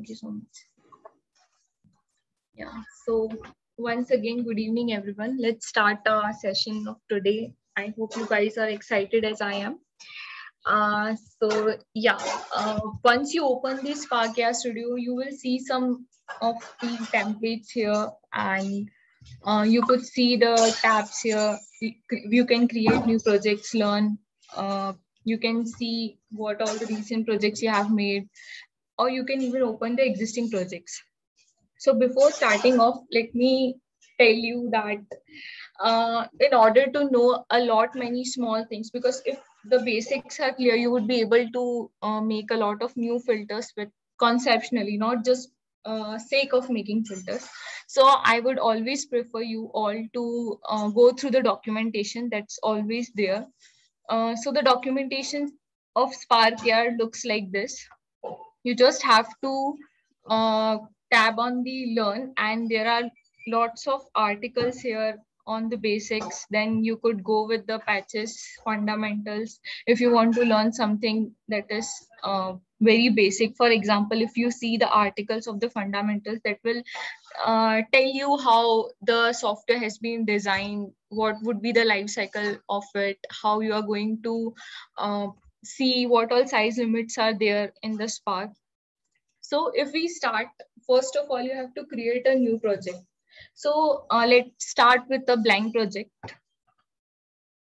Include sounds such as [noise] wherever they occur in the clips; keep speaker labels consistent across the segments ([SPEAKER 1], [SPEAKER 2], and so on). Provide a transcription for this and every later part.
[SPEAKER 1] Thank you so much. Yeah, so once again, good evening, everyone. Let's start our session of today. I hope you guys are excited as I am. Uh, so yeah, uh, once you open this Spark AR Studio, you will see some of the templates here and uh, you could see the tabs here. You can create new projects, learn. Uh, you can see what all the recent projects you have made, or you can even open the existing projects. So before starting off, let me tell you that uh, in order to know a lot many small things, because if the basics are clear, you would be able to uh, make a lot of new filters with conceptually, not just uh, sake of making filters. So I would always prefer you all to uh, go through the documentation that's always there. Uh, so the documentation of Spark AR looks like this. You just have to uh, tab on the learn and there are lots of articles here on the basics. Then you could go with the patches fundamentals. If you want to learn something that is uh, very basic for example if you see the articles of the fundamentals that will uh, tell you how the software has been designed what would be the life cycle of it how you are going to uh, see what all size limits are there in the spark so if we start first of all you have to create a new project. So uh, let's start with a blank project.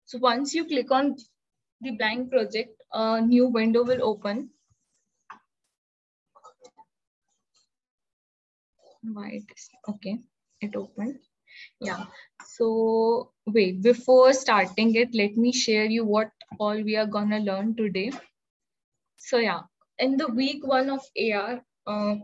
[SPEAKER 1] So once you click on the blank project a new window will open. Why it is okay it opened yeah so wait before starting it let me share you what all we are gonna learn today so yeah in the week one of AR uh,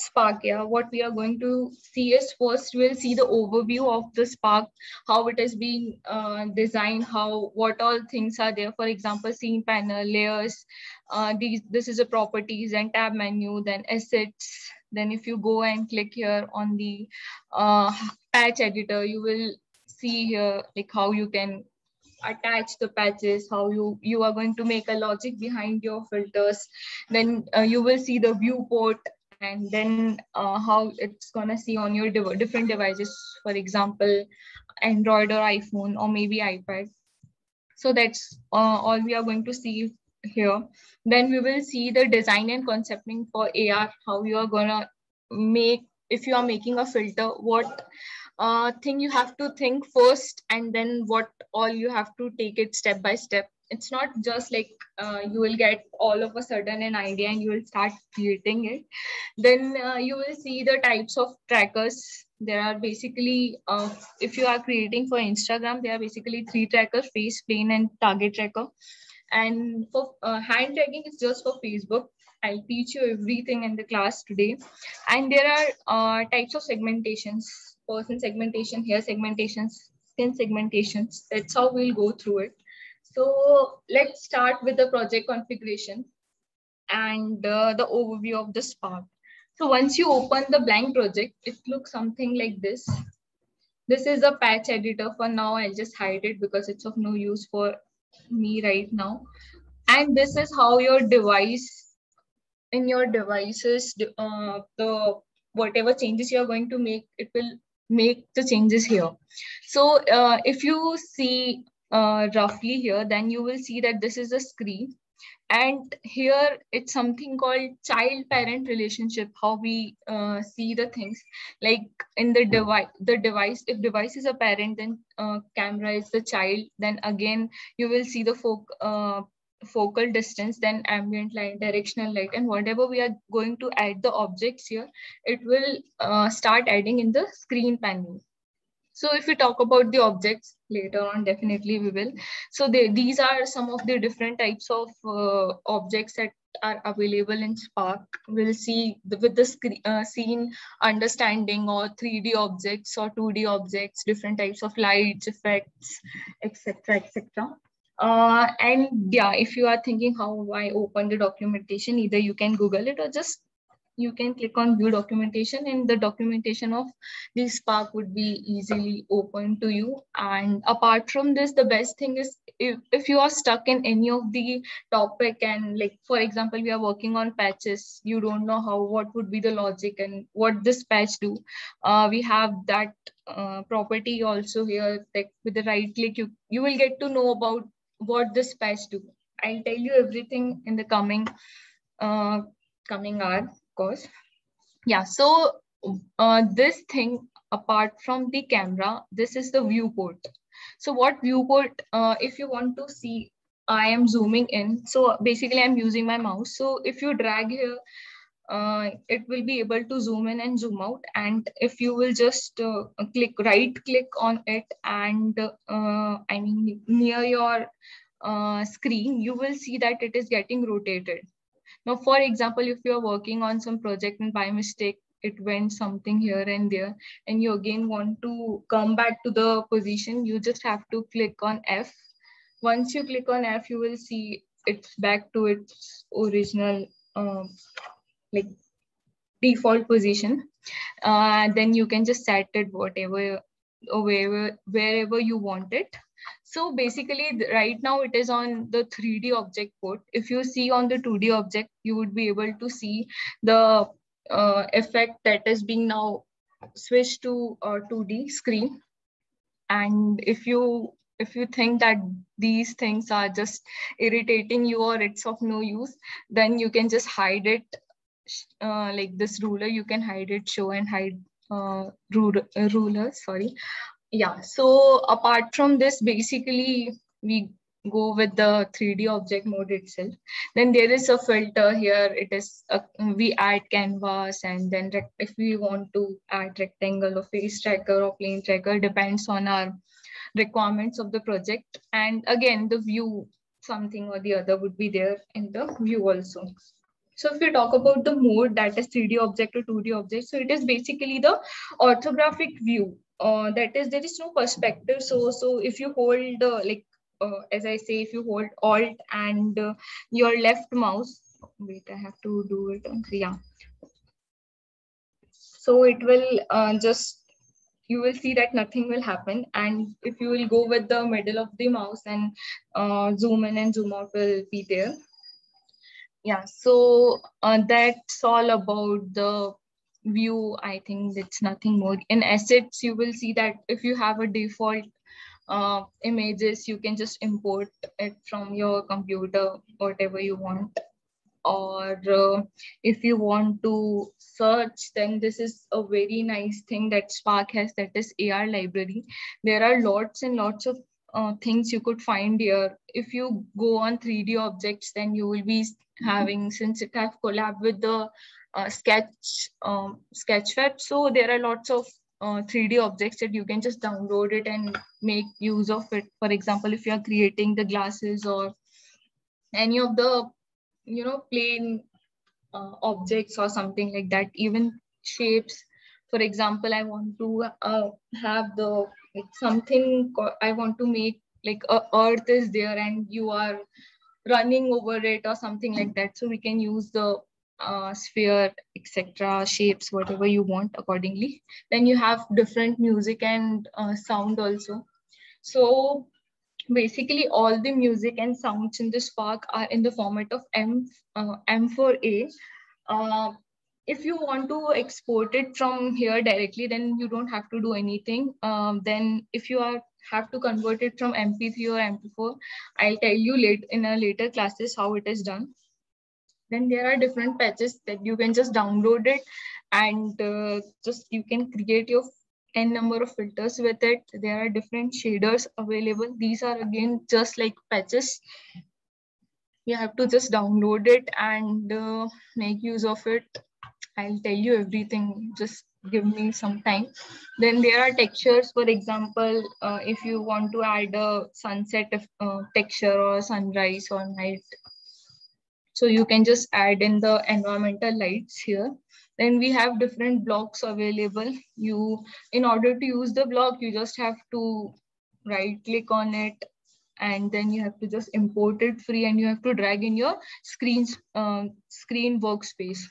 [SPEAKER 1] Spark, yeah, what we are going to see is first we'll see the overview of the Spark, how it has been uh, designed, how what all things are there. For example, scene panel, layers, uh, these this is a properties and tab menu, then assets, then if you go and click here on the uh, patch editor, you will see here like how you can attach the patches, how you, you are going to make a logic behind your filters. Then uh, you will see the viewport and then uh, how it's gonna see on your dev different devices, for example, Android or iPhone or maybe iPad. So that's uh, all we are going to see here. Then we will see the design and concepting for AR, how you are gonna make, if you are making a filter, what uh, thing you have to think first and then what all you have to take it step by step. It's not just like uh, you will get all of a sudden an idea and you will start creating it. Then uh, you will see the types of trackers. There are basically, uh, if you are creating for Instagram, there are basically three trackers, face, plane and target tracker. And for uh, hand tracking, it's just for Facebook. I'll teach you everything in the class today. And there are uh, types of segmentations, person segmentation, hair segmentations, skin segmentations. That's how we'll go through it. So let's start with the project configuration and uh, the overview of the Spark. So once you open the blank project, it looks something like this. This is a patch editor for now. I'll just hide it because it's of no use for me right now. And this is how your device, in your devices, uh, the whatever changes you're going to make, it will make the changes here. So uh, if you see uh, roughly here, then you will see that this is a screen. And here it's something called child parent relationship, how we uh, see the things like in the device, the device, if device is a parent, then uh, camera is the child, then again, you will see the folk, uh, focal distance, then ambient light, directional light, and whatever we are going to add the objects here, it will uh, start adding in the screen panel. So if we talk about the objects later on, definitely we will. So they, these are some of the different types of uh, objects that are available in Spark. We'll see the, with the screen, uh, scene understanding or 3D objects or 2D objects, different types of lights, effects, etc., etc. Uh, and yeah, if you are thinking how I open the documentation, either you can Google it or just you can click on view documentation and the documentation of this Spark would be easily open to you. And apart from this, the best thing is if, if you are stuck in any of the topic and like, for example, we are working on patches, you don't know how, what would be the logic and what this patch do. Uh, we have that uh, property also here like with the right click, you, you will get to know about what this patch do. I'll tell you everything in the coming uh, coming hour course. Yeah, so uh, this thing apart from the camera, this is the viewport. So what viewport, uh, if you want to see, I am zooming in. So basically I'm using my mouse. So if you drag here, uh, it will be able to zoom in and zoom out. And if you will just uh, click right click on it and uh, I mean near your uh, screen, you will see that it is getting rotated. Now, for example, if you're working on some project and by mistake, it went something here and there, and you again want to come back to the position, you just have to click on F. Once you click on F, you will see it's back to its original um, like default position. Uh, then you can just set it whatever wherever wherever you want it so basically right now it is on the 3D object port. If you see on the 2D object, you would be able to see the uh, effect that is being now switched to a 2D screen. And if you if you think that these things are just irritating you or it's of no use, then you can just hide it uh, like this ruler, you can hide it, show and hide uh, ruler, ruler, sorry yeah so apart from this basically we go with the 3d object mode itself. Then there is a filter here. It is a, we add canvas and then if we want to add rectangle or face tracker or plane tracker depends on our requirements of the project. And again the view something or the other would be there in the view also. So if we talk about the mode that is 3d object or 2d object so it is basically the orthographic view uh, that is there is no perspective. So so if you hold uh, like uh, as i say if you hold alt and uh, your left mouse wait i have to do it on yeah. So it will uh, just you will see that nothing will happen. And if you will go with the middle of the mouse and uh, zoom in and zoom out will be there. Yeah so that's all about the view, I think it's nothing more. In assets, you will see that if you have a default uh, images, you can just import it from your computer, whatever you want. Or uh, if you want to search, then this is a very nice thing that Spark has, that is AR library. There are lots and lots of uh, things you could find here. If you go on 3D objects, then you will be having, since it have collab with the sketch um, sketchfab so there are lots of uh, 3d objects that you can just download it and make use of it. For example if you are creating the glasses or any of the you know plain uh, objects or something like that even shapes. For example i want to uh, have the like something i want to make like a earth is there and you are running over it or something like that. So we can use the uh, sphere, etc., shapes, whatever you want accordingly. Then you have different music and uh, sound also. So basically all the music and sounds in this park are in the format of M, uh, M4A. Uh, if you want to export it from here directly, then you don't have to do anything. Um, then if you are have to convert it from MP3 or MP4, I'll tell you late in a later classes how it is done then there are different patches that you can just download it and uh, just you can create your n number of filters with it. There are different shaders available. These are again just like patches. You have to just download it and uh, make use of it. I'll tell you everything. Just give me some time. Then there are textures. For example uh, if you want to add a sunset uh, texture or sunrise or night so you can just add in the environmental lights here. Then we have different blocks available. You, in order to use the block, you just have to right click on it and then you have to just import it free and you have to drag in your screen, uh, screen workspace.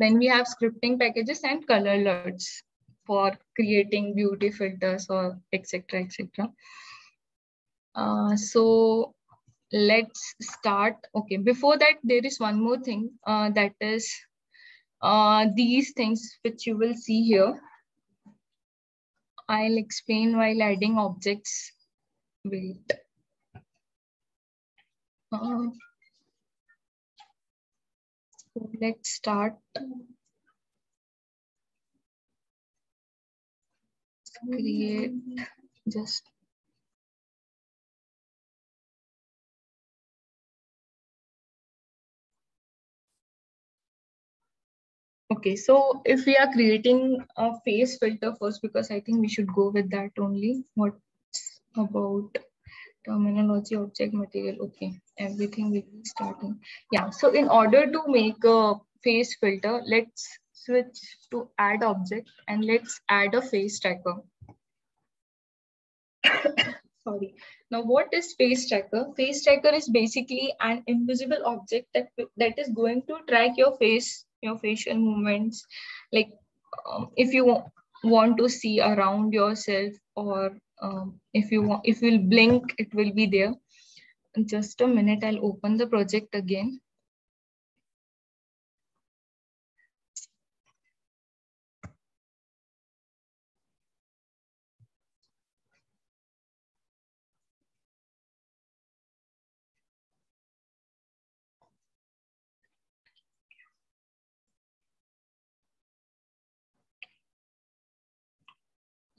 [SPEAKER 1] Then we have scripting packages and color LUTs for creating beauty filters or etc. etc. Uh, so let's start. Okay, before that, there is one more thing uh, that is uh, these things which you will see here. I'll explain while adding objects. Wait. Uh, so let's start. Create just Okay, so if we are creating a face filter first, because I think we should go with that only. What about terminology, object, material? Okay, everything will be starting. Yeah, so in order to make a face filter, let's switch to add object and let's add a face tracker. [coughs] Sorry. Now, what is face tracker? Face tracker is basically an invisible object that, that is going to track your face your facial movements like um, if you want to see around yourself or um, if you want if you will blink it will be there. Just a minute i'll open the project again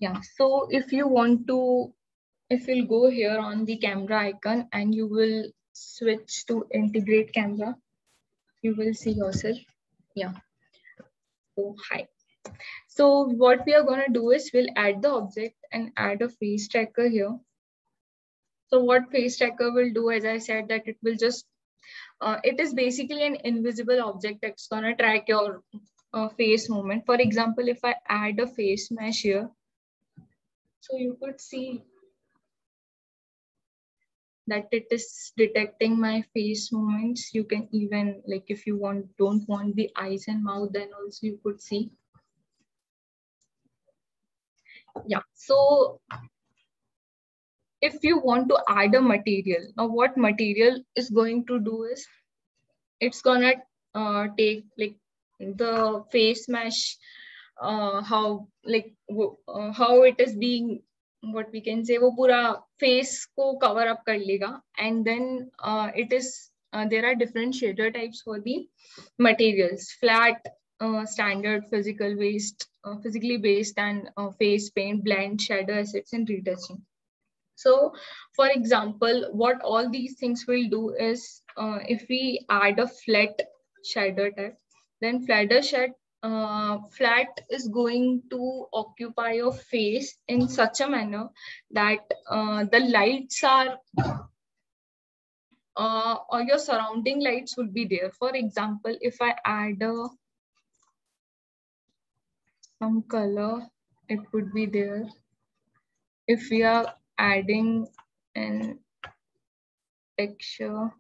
[SPEAKER 1] Yeah, so if you want to, if you'll go here on the camera icon and you will switch to integrate camera, you will see yourself. Yeah. So hi. So what we are going to do is we'll add the object and add a face tracker here. So what face tracker will do, as I said, that it will just, uh, it is basically an invisible object that's going to track your uh, face movement. For example, if I add a face mesh here, so you could see that it is detecting my face movements. You can even like if you want don't want the eyes and mouth, then also you could see. Yeah, so if you want to add a material, now what material is going to do is it's gonna uh, take like the face mesh uh, how like uh, how it is being what we can say वो पूरा face को cover up कर लेगा and then uh, it is uh, there are different shader types for the materials flat uh, standard physical based uh, physically based and uh, face paint blend shadow assets and retouching so for example what all these things will do is uh, if we add a flat shader type then flatter shed uh, flat is going to occupy your face in such a manner that uh, the lights are uh, or your surrounding lights would be there. For example, if I add a, some color, it would be there. If we are adding an texture,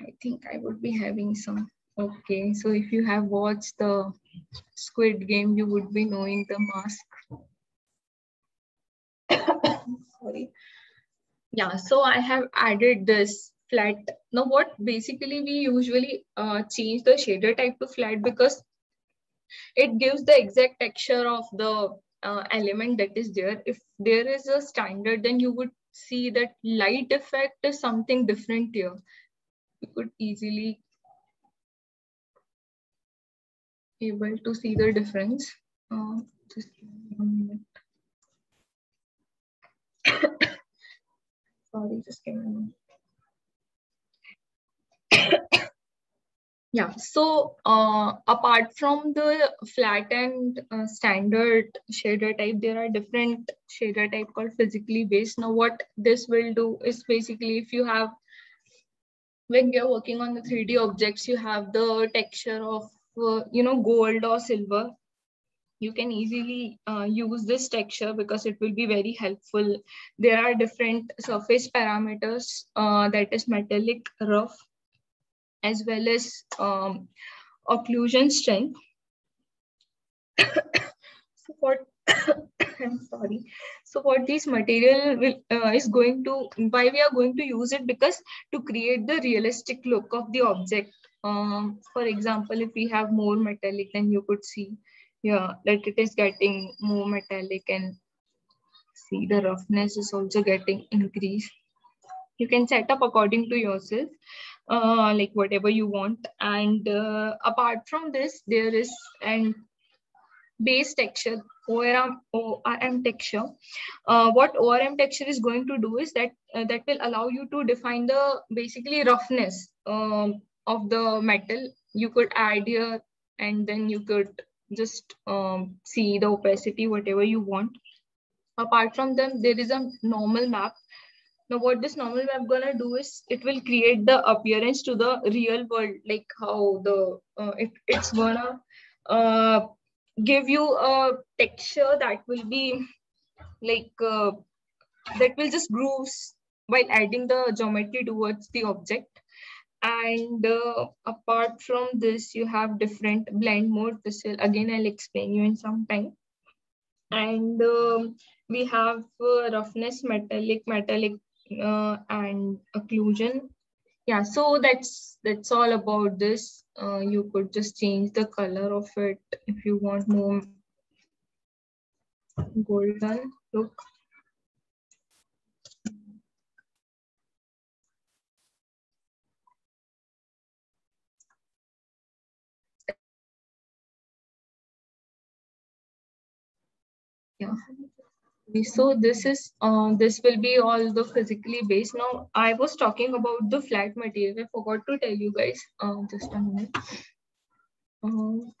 [SPEAKER 1] I think I would be having some Okay, so if you have watched the Squid Game, you would be knowing the mask. Sorry. Yeah, so I have added this flat. Now what basically we usually uh, change the shader type to flat because it gives the exact texture of the uh, element that is there. If there is a standard, then you would see that light effect is something different here. You could easily able to see the difference. Uh, just one minute. [coughs] Sorry, just give me a minute. [coughs] yeah, so uh, apart from the flat and uh, standard shader type, there are different shader type called physically based. Now, what this will do is basically if you have when you're working on the 3D objects, you have the texture of uh, you know gold or silver you can easily uh, use this texture because it will be very helpful there are different surface parameters uh, that is metallic rough as well as um, occlusion strength. [coughs] so what [coughs] I'm sorry. So what this material will, uh, is going to, why we are going to use it because to create the realistic look of the object. Um, for example, if we have more metallic, then you could see yeah, that it is getting more metallic and see the roughness is also getting increased. You can set up according to yourself, uh, like whatever you want. And uh, apart from this, there is an base texture ORM, ORM texture. Uh, what ORM texture is going to do is that uh, that will allow you to define the basically roughness um, of the metal. You could add here and then you could just um, see the opacity, whatever you want. Apart from them, there is a normal map. Now what this normal map gonna do is it will create the appearance to the real world, like how the uh, it, it's gonna uh, give you a texture that will be like uh, that will just grooves while adding the geometry towards the object and uh, apart from this you have different blend mode. This will again i'll explain you in some time. And uh, we have uh, roughness metallic metallic uh, and occlusion. Yeah so that's that's all about this. Uh, you could just change the color of it if you want more golden look yeah. So this is uh, this will be all the physically based. Now i was talking about the flat material. I forgot to tell you guys uh, just a minute. Uh,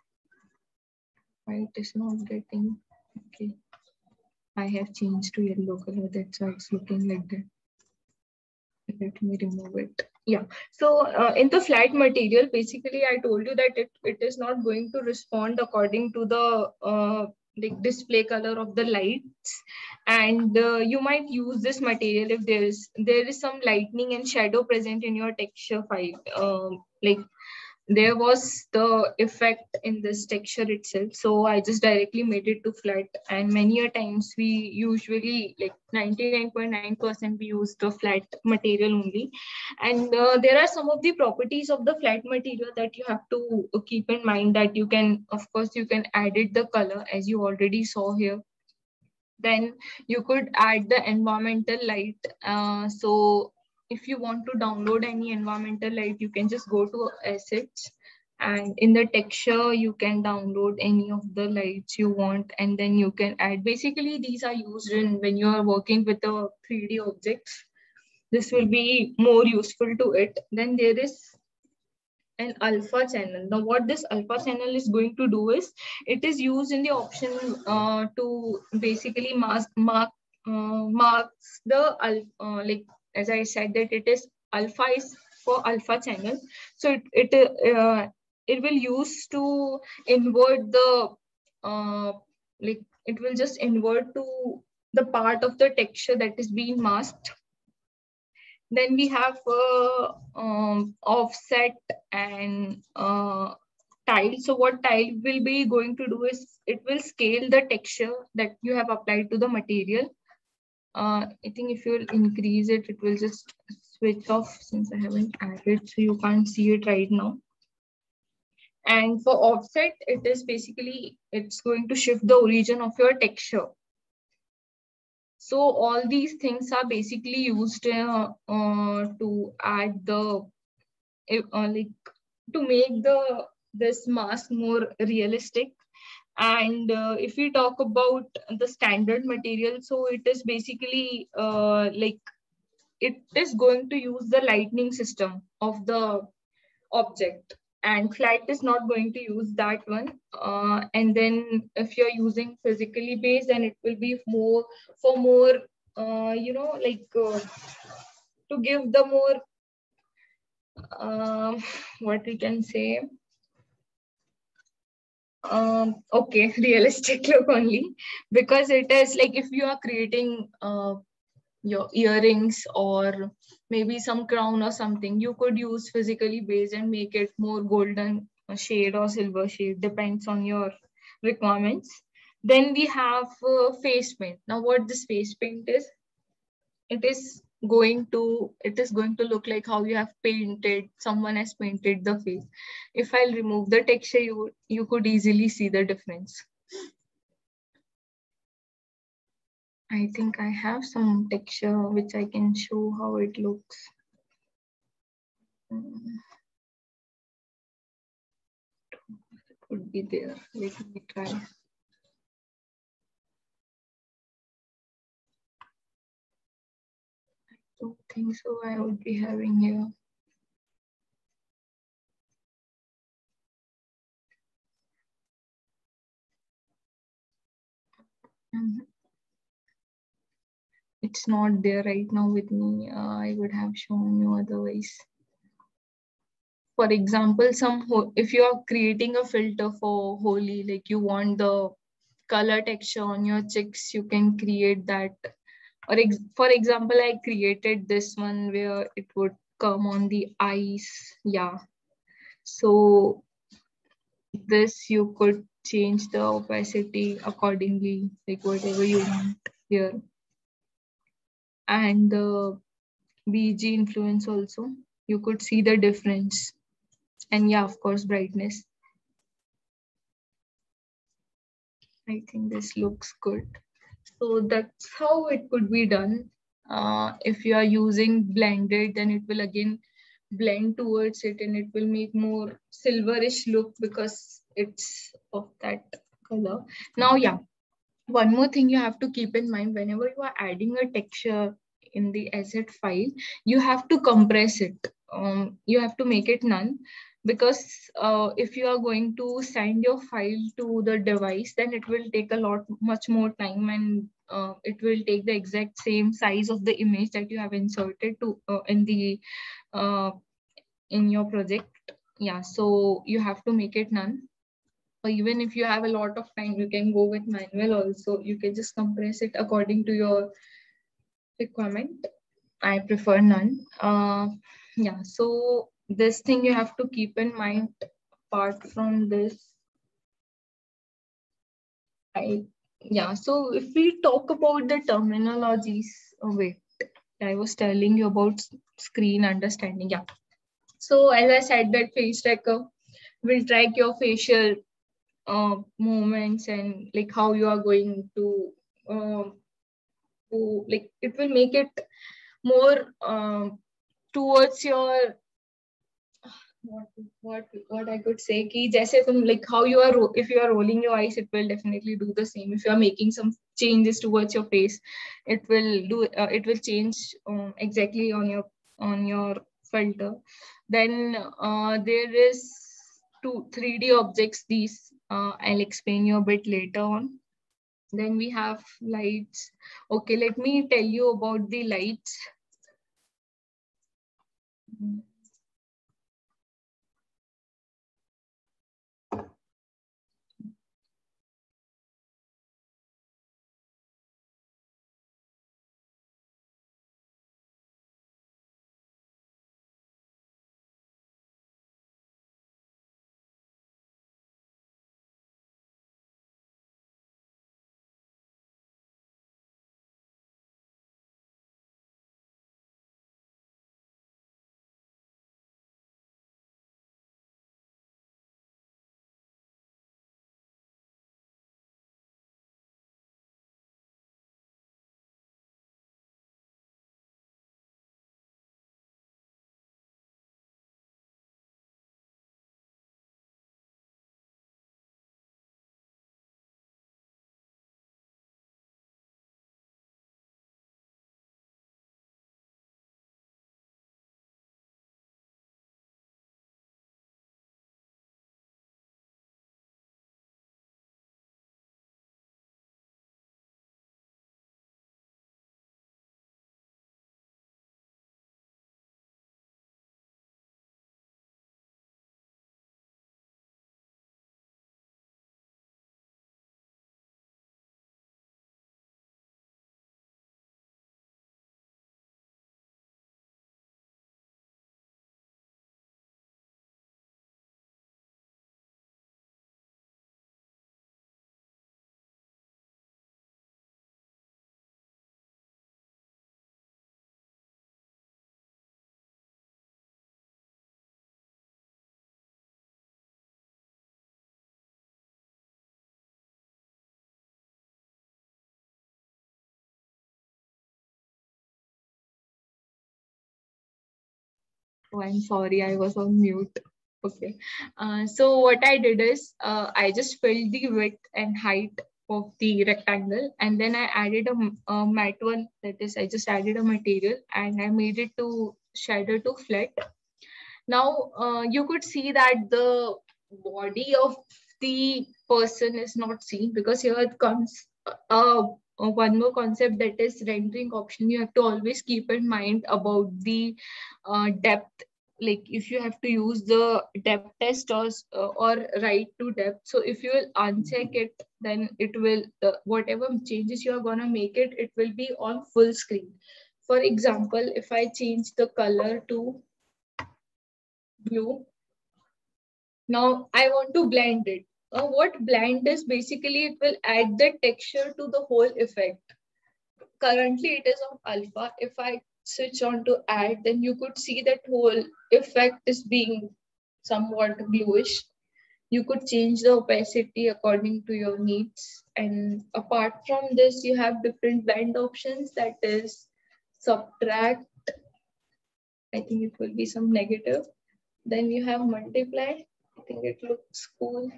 [SPEAKER 1] it is not getting okay. I have changed to yellow color. That's why it's looking like that. Let me remove it. Yeah. So uh, in the flat material basically i told you that it, it is not going to respond according to the uh, like display color of the lights. And uh, you might use this material if there is there is some lightning and shadow present in your texture file um, like there was the effect in this texture itself. So i just directly made it to flat. And many a times we usually like 99.9 percent we use the flat material only. And uh, there are some of the properties of the flat material that you have to keep in mind that you can of course you can add it the color as you already saw here. Then you could add the environmental light. Uh, so if you want to download any environmental light, you can just go to assets and in the texture, you can download any of the lights you want and then you can add. Basically, these are used in when you are working with a 3D objects. This will be more useful to it. Then there is an alpha channel. Now what this alpha channel is going to do is, it is used in the option uh, to basically mask, mark, uh, marks the uh, like as I said that it is alpha is for alpha channel. So it, it, uh, it will use to invert the, uh, like it will just invert to the part of the texture that is being masked. Then we have uh, um, offset and uh, tile. So what tile will be going to do is it will scale the texture that you have applied to the material uh, I think if you increase it, it will just switch off since I haven't added, so you can't see it right now. And for offset, it is basically, it's going to shift the origin of your texture. So all these things are basically used uh, uh, to add the, uh, like, to make the this mask more realistic and uh, if we talk about the standard material, so it is basically uh, like it is going to use the lightning system of the object and flat is not going to use that one. Uh, and then if you're using physically based, then it will be more for more, uh, you know, like uh, to give the more, um, what we can say, um, okay, [laughs] realistic look only. Because it is like if you are creating uh, your earrings or maybe some crown or something you could use physically based and make it more golden shade or silver shade depends on your requirements. Then we have uh, face paint. Now what this face paint is it is going to it is going to look like how you have painted someone has painted the face. If i'll remove the texture you you could easily see the difference. I think i have some texture which i can show how it looks. Hmm. It could be there. Let me try think so I would be having. Mm-hmm. It's not there right now with me. Uh, I would have shown you otherwise. For example, some if you are creating a filter for Holi, like you want the color texture on your chicks, you can create that or ex for example i created this one where it would come on the eyes yeah. So this you could change the opacity accordingly like whatever you want here. And the bg influence also you could see the difference. And yeah of course brightness. I think this looks good so that's how it could be done. Uh, if you are using blended, then it will again blend towards it and it will make more silverish look because it's of that color. Now, yeah, one more thing you have to keep in mind whenever you are adding a texture in the asset file, you have to compress it. Um, you have to make it none. Because uh, if you are going to send your file to the device then it will take a lot much more time and uh, it will take the exact same size of the image that you have inserted to uh, in the uh, in your project. Yeah so you have to make it none. Or even if you have a lot of time you can go with manual also. You can just compress it according to your requirement. I prefer none. Uh, yeah so this thing you have to keep in mind apart from this I yeah so if we talk about the terminologies oh wait I was telling you about screen understanding yeah. So as I said that face tracker will track your facial uh, movements and like how you are going to um, to like it will make it more um, towards your what what what I could say ki jaise tum like how you are if you are rolling your eyes it will definitely do the same. If you are making some changes towards your face it will do uh, it will change um, exactly on your on your filter. Then uh, there is two 3d objects these uh, I'll explain you a bit later on. Then we have lights. Okay let me tell you about the lights mm Oh, I'm sorry, I was on mute. Okay. Uh, so what I did is uh, I just filled the width and height of the rectangle and then I added a, a matte one that is I just added a material and I made it to shadow to flat. Now uh, you could see that the body of the person is not seen because here it comes uh, one more concept that is rendering option you have to always keep in mind about the uh, depth. Like if you have to use the depth test or uh, or write to depth. So if you will uncheck it then it will the whatever changes you are going to make it it will be on full screen. For example if i change the color to blue now i want to blend it uh, what blend is basically it will add the texture to the whole effect currently it is on alpha if i switch on to add, then you could see that whole effect is being somewhat bluish. You could change the opacity according to your needs. And apart from this, you have different blend options that is subtract. I think it will be some negative. Then you have multiply. I think it looks cool.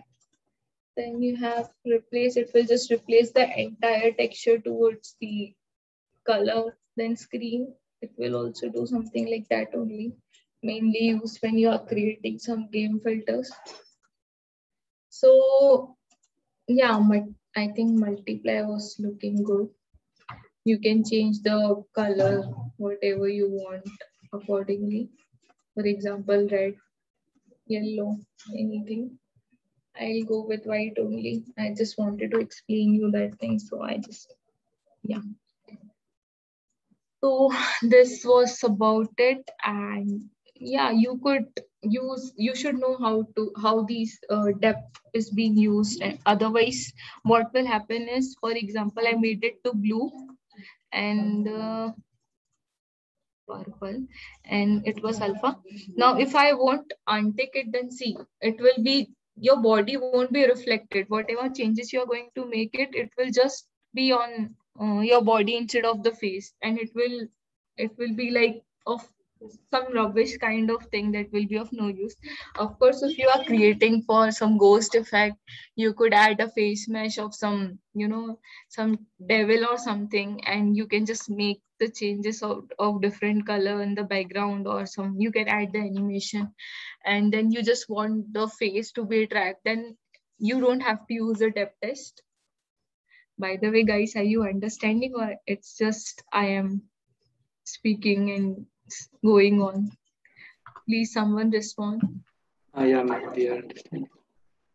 [SPEAKER 1] Then you have replace. It will just replace the entire texture towards the color. Then screen it will also do something like that only mainly used when you are creating some game filters so yeah i think multiply was looking good you can change the color whatever you want accordingly for example red yellow anything i'll go with white only. I just wanted to explain you that thing so i just yeah. So [laughs] this was about it and yeah you could use you should know how to how these uh, depth is being used and otherwise what will happen is for example i made it to blue and uh, purple and it was alpha. Now if i won't untick it then see it will be your body won't be reflected. Whatever changes you are going to make it it will just be on uh, your body instead of the face. And it will it will be like of some rubbish kind of thing that will be of no use. Of course if you are creating for some ghost effect you could add a face mesh of some you know some devil or something and you can just make the changes of, of different color in the background or some you can add the animation. And then you just want the face to be tracked then you don't have to use a depth test. By the way, guys, are you understanding or it's just I am speaking and going on? Please, someone respond.
[SPEAKER 2] I am understanding.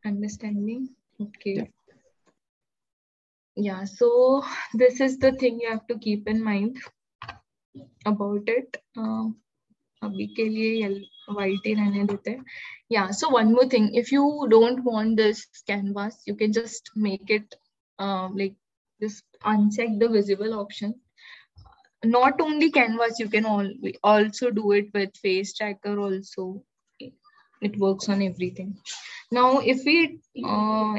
[SPEAKER 1] Understanding? Okay. Yeah. yeah, so this is the thing you have to keep in mind about it. Uh, अभी के लिए white ही रहने देते yeah so one more thing if you don't want this canvas you can just make it um, like just uncheck the visible option. not only canvas, you can all, also do it with face tracker also. It works on everything. Now, if we uh,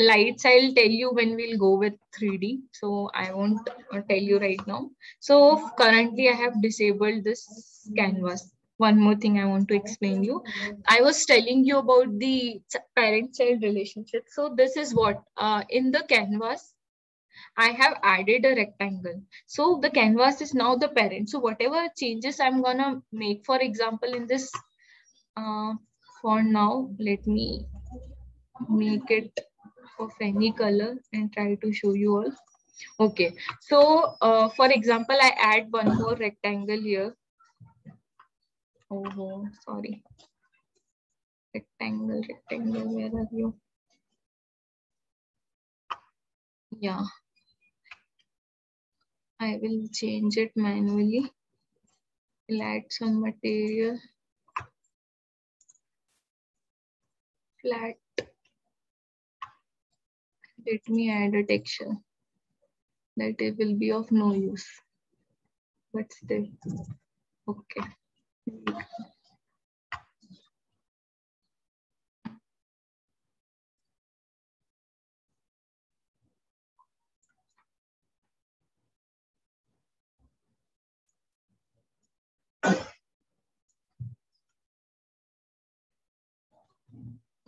[SPEAKER 1] lights, I'll tell you when we'll go with 3D. So I won't uh, tell you right now. So currently I have disabled this canvas one more thing I want to explain you. I was telling you about the parent-child relationship. So this is what uh, in the canvas, I have added a rectangle. So the canvas is now the parent. So whatever changes I'm gonna make, for example, in this, uh, for now, let me make it of any color and try to show you all. Okay, so uh, for example, I add one more rectangle here Oh, sorry. Rectangle, rectangle, where are you? Yeah. I will change it manually. I'll add some material. Flat. Let me add a texture that it will be of no use. But still, okay.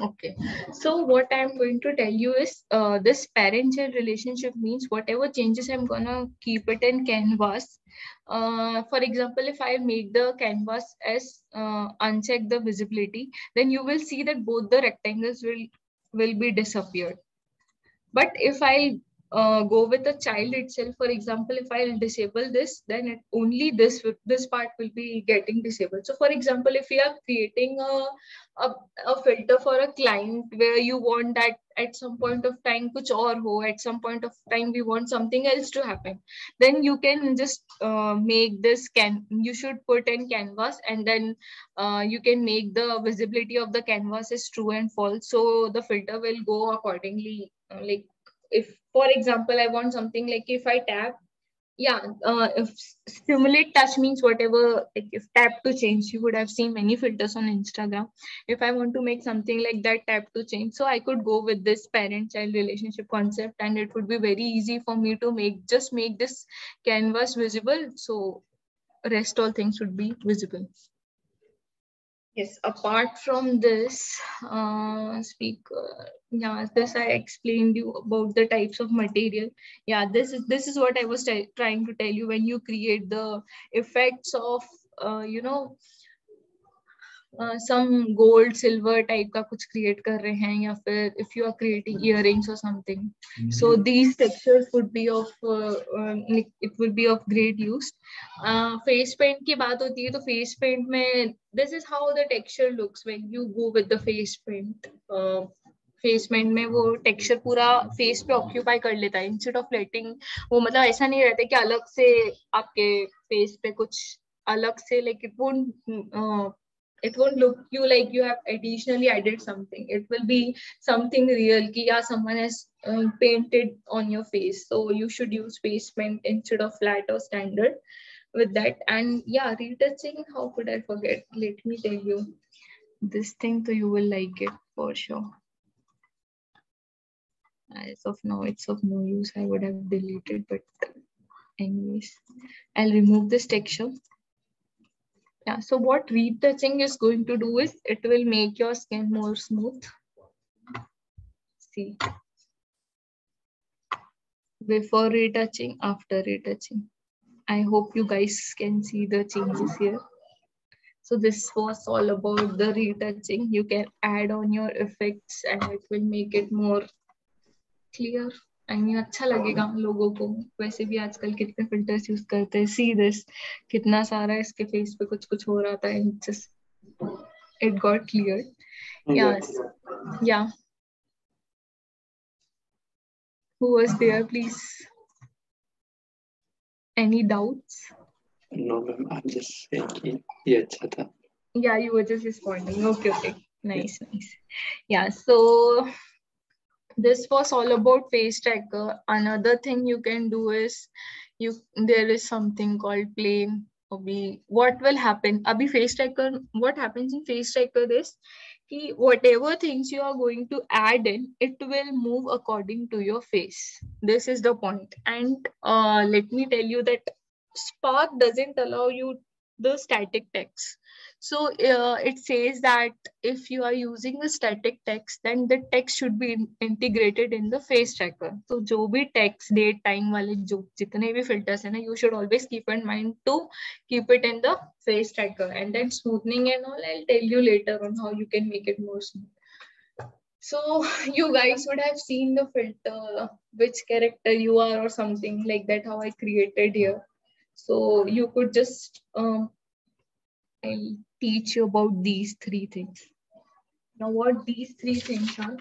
[SPEAKER 1] Okay. So what I'm going to tell you is uh, this parent-child relationship means whatever changes I'm gonna keep it in canvas. Uh, for example, if I make the canvas as uh, uncheck the visibility, then you will see that both the rectangles will will be disappeared. But if I uh, go with the child itself. For example, if I'll disable this, then it, only this this part will be getting disabled. So for example, if you are creating a, a, a filter for a client where you want that at some point of time kuch aur ho, at some point of time we want something else to happen, then you can just uh, make this can you should put in canvas and then uh, you can make the visibility of the canvas is true and false. So the filter will go accordingly uh, like if for example i want something like if i tap yeah uh, if simulate touch means whatever like if tap to change you would have seen many filters on instagram. If i want to make something like that tap to change so i could go with this parent child relationship concept and it would be very easy for me to make just make this canvas visible. So rest all things would be visible Yes, apart from this, uh, speaker, yeah, this I explained you about the types of material. Yeah, this is this is what I was trying to tell you when you create the effects of, uh, you know, some gold silver type का कुछ create कर रहे हैं या फिर if you are creating earrings और something so these textures would be of it would be of great use face paint की बात होती है तो फेस पेंट में this is how the texture looks when you go with the face paint face paint में वो texture पूरा face पे ऑक्यूपाई कर लेता है. इंस्टेड ऑफ़ लेटिंग वो मतलब ऐसा नहीं रहता कि अलग से आपके फेस पे कुछ अलग से like it won't it won't look you like you have additionally added something. It will be something real ki yeah someone has um, painted on your face. So you should use face paint instead of flat or standard with that. And yeah retouching how could i forget? Let me tell you. This thing so you will like it for sure. As of now it's of no use. I would have deleted but anyways i'll remove this texture yeah, so what retouching is going to do is it will make your skin more smooth. See. Before retouching, after retouching. I hope you guys can see the changes here. So this was all about the retouching. You can add on your effects and it will make it more clear. I I mean mean, अच्छा लगेगा लोगों को। वैसे भी आजकल कितने filters use करते हैं। सी दिस कितना सारा इसके फेस पे कुछ कुछ हो रहा था। It just it got clear yes yeah who was there please any doubts
[SPEAKER 2] no ma'am I just saying कि ये अच्छा था।
[SPEAKER 1] Yeah you were just responding okay okay nice nice yeah so this was all about face tracker another thing you can do is you there is something called plane what will happen? Abhi face tracker what happens in face tracker is ki whatever things you are going to add in it will move according to your face. This is the point. And uh, let me tell you that spark doesn't allow you the static text so uh, it says that if you are using the static text, then the text should be integrated in the face tracker. So जो भी text, date, time वाले जो जितने भी filters हैं ना, you should always keep in mind to keep it in the face tracker. And then smoothing and all, I'll tell you later on how you can make it more smooth. So you guys would have seen the filter, which character you are or something like that, how I created here. So you could just um, I'll teach you about these three things. Now, what these three things are?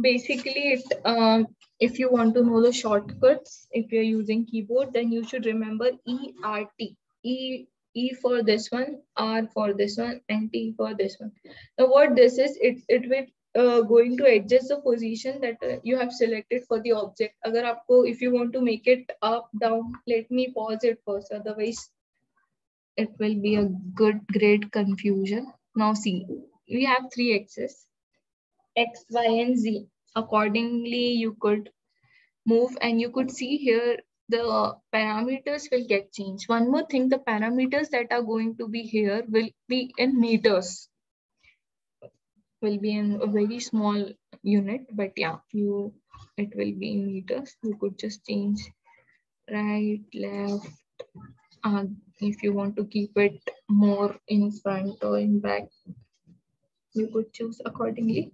[SPEAKER 1] Basically, it uh, if you want to know the shortcuts, if you're using keyboard, then you should remember ERT. E E for this one, R for this one, and T for this one. Now, what this is, it it will uh, going to adjust the position that uh, you have selected for the object. Agar aapko, if you want to make it up, down, let me pause it first. Otherwise, it will be a good, great confusion. Now see, we have three axes, X, Y, and Z. Accordingly, you could move and you could see here the parameters will get changed. One more thing, the parameters that are going to be here will be in meters. will be in a very small unit, but yeah, you it will be in meters. You could just change right, left. Uh, if you want to keep it more in front or in back, you could choose accordingly.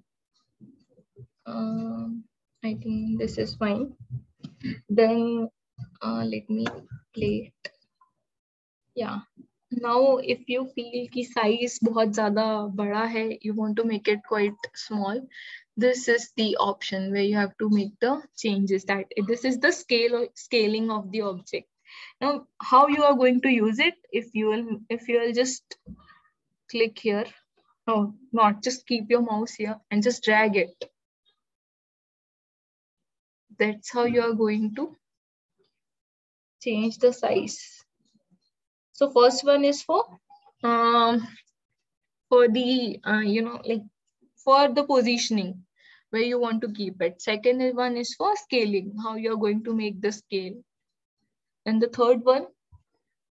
[SPEAKER 1] Um, I think this is fine. Then uh, let me play it. Yeah. Now, if you feel कि size बहुत ज़्यादा बड़ा है, you want to make it quite small, this is the option where you have to make the changes. That this is the scale scaling of the object. Now, how you are going to use it? If you will, if you will just click here. No, not just keep your mouse here and just drag it. That's how you are going to change the size. So first one is for um, for the uh, you know like for the positioning where you want to keep it. Second one is for scaling, how you're going to make the scale. And the third one,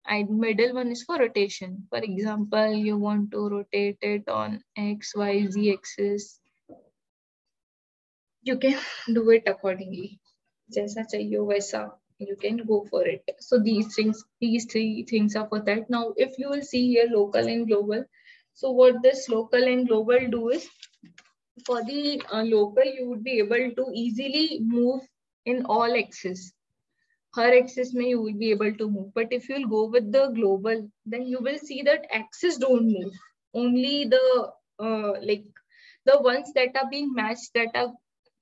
[SPEAKER 1] and middle one is for rotation. For example, you want to rotate it on X, Y, Z axis. You can do it accordingly. Jaisa chahiye waisa, you can go for it. So these things, these three things are for that. Now, if you will see here local and global. So what this local and global do is for the uh, local, you would be able to easily move in all axes. Her axis may you will be able to move. But if you'll go with the global, then you will see that axes don't move. Only the uh, like the ones that are being matched that are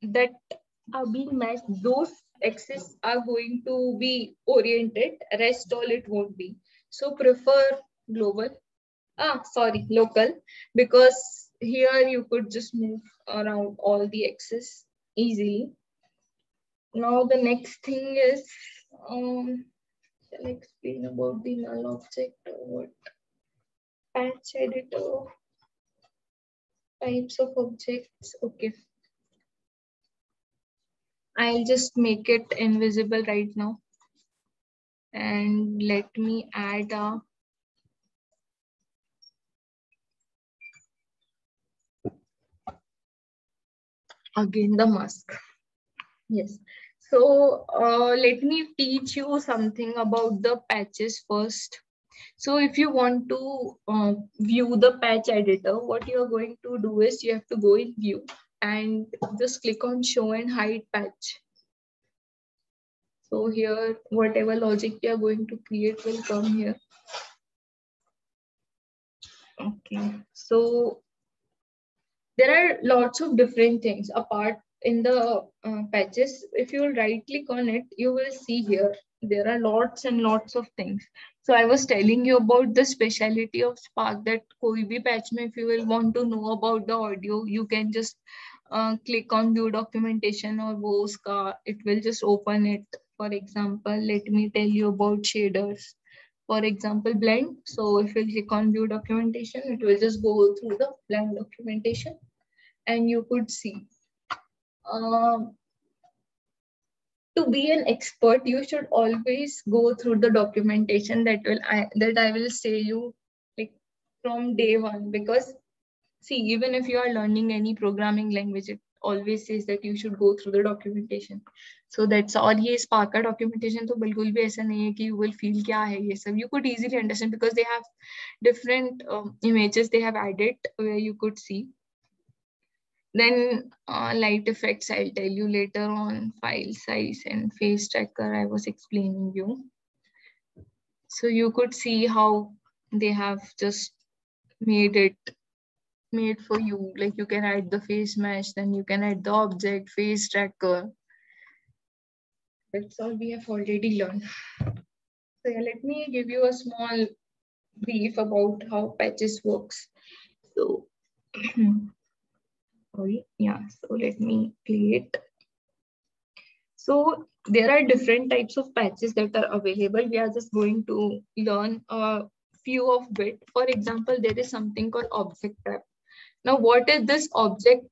[SPEAKER 1] that are being matched, those axes are going to be oriented. Rest all it won't be. So prefer global. Ah, sorry, local because here you could just move around all the axes easily. Now the next thing is, um, shall I explain about the null object or what? Patch editor, types of objects, okay. I'll just make it invisible right now. And let me add a again the mask yes so uh, let me teach you something about the patches first. So if you want to uh, view the patch editor what you are going to do is you have to go in view and just click on show and hide patch. So here whatever logic you are going to create will come here. Okay. So there are lots of different things apart in the uh, patches. If you right click on it, you will see here, there are lots and lots of things. So I was telling you about the speciality of Spark that koi bhi patch mein, if you will want to know about the audio, you can just uh, click on view documentation or wo it will just open it. For example, let me tell you about shaders. For example, blend. So if you click on view documentation, it will just go through the blend documentation and you could see. Um, to be an expert, you should always go through the documentation that will I, that I will say you like from day one because see even if you are learning any programming language, it always says that you should go through the documentation. So that's all ये Spark का documentation तो बिल्कुल भी ऐसा नहीं है कि you will feel क्या है ये सब. You could easily understand because they have different um, images they have added where you could see. Then uh, light effects, I'll tell you later on file size and face tracker I was explaining you. So you could see how they have just made it made for you. Like you can add the face mesh, then you can add the object, face tracker. That's all we have already learned. So yeah, let me give you a small brief about how patches works. So [clears throat] sorry. Yeah so let me create. So there are different types of patches that are available. We are just going to learn a few of it. For example there is something called object tap. Now what is this object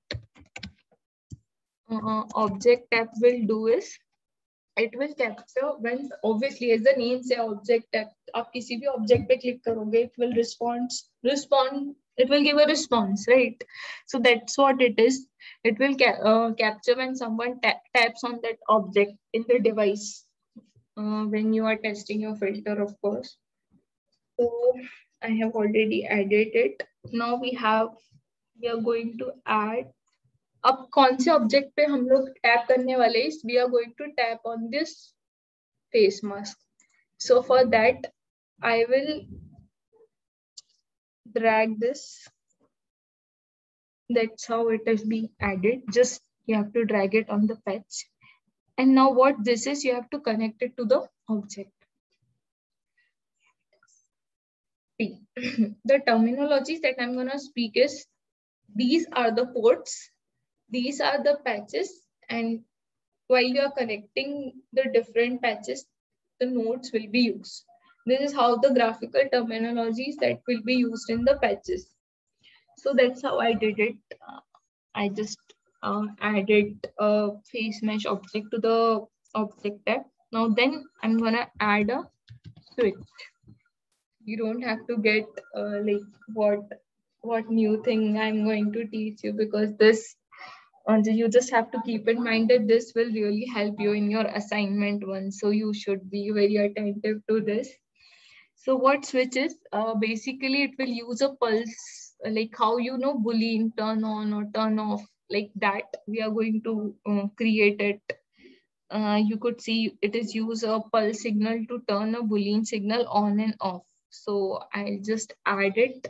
[SPEAKER 1] uh, object tap will do is it will capture when obviously as the name object object आप किसी भी object पे click करोगे it will respond respond it will give a response, right? So that's what it is. It will ca uh, capture when someone ta taps on that object in the device uh, when you are testing your filter, of course. So I have already added it. Now we have, we are going to add अब कौन से object पे हम लोग tap करने वाले we are going to tap on this face mask so for that I will drag this. That's how it is being added. Just you have to drag it on the patch. And now what this is you have to connect it to the object. [laughs] The terminologies that i'm going to speak is these are the ports these are the patches and while you are connecting the different patches, the nodes will be used. This is how the graphical terminologies that will be used in the patches. So that's how I did it. I just uh, added a face mesh object to the object tap. Now then I'm gonna add a switch. You don't have to get uh, like what what new thing I'm going to teach you because this you just have to keep in mind that this will really help you in your assignment one. So you should be very attentive to this. So what switches? Uh, basically, it will use a pulse, like how you know boolean turn on or turn off, like that. We are going to uh, create it. Uh, you could see it is use a pulse signal to turn a boolean signal on and off. So I'll just add it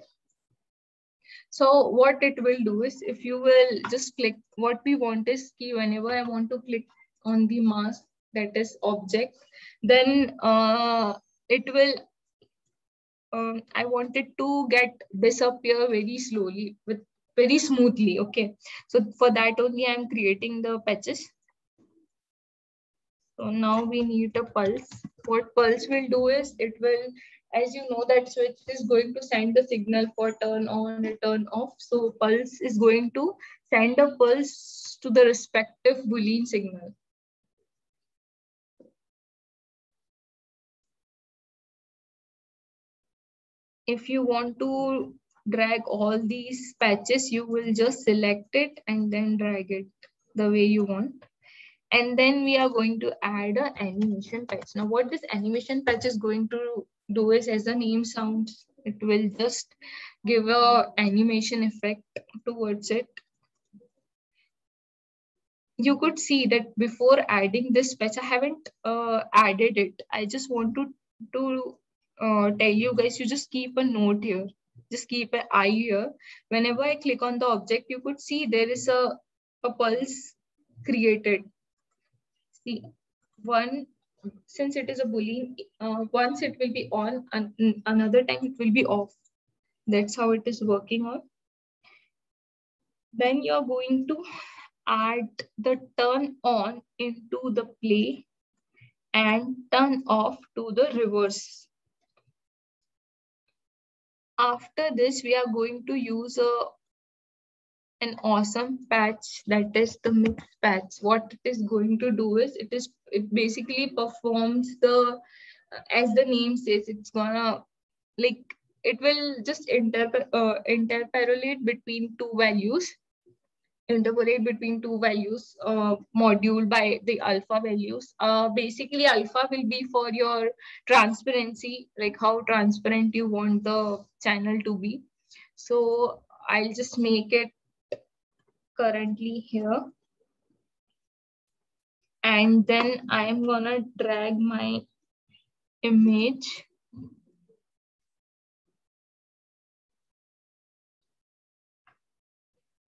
[SPEAKER 1] so what it will do is if you will just click, what we want is key whenever I want to click on the mask that is object, then uh, it will, um, I wanted to get disappear very slowly with very smoothly. Okay. So for that only I'm creating the patches. So now we need a pulse. What pulse will do is it will as you know that switch is going to send the signal for turn on and turn off. So pulse is going to send a pulse to the respective Boolean signal. If you want to drag all these patches, you will just select it and then drag it the way you want. And then we are going to add an animation patch. Now what this animation patch is going to do is as the name sounds, it will just give a animation effect towards it. You could see that before adding this patch, I haven't uh, added it. I just want to, to uh, tell you guys, you just keep a note here. Just keep an eye here. Whenever I click on the object, you could see there is a, a pulse created. See, one since it is a boolean, uh, once it will be on, and another time it will be off. That's how it is working on. Then you're going to add the turn on into the play and turn off to the reverse. After this, we are going to use a an awesome patch that is the mix patch. What it is going to do is it is it basically performs the as the name says it's gonna like it will just inter uh, interpolate between two values interpolate between two values uh, module by the alpha values uh, basically alpha will be for your transparency like how transparent you want the channel to be so i'll just make it currently here. And then I'm gonna drag my image.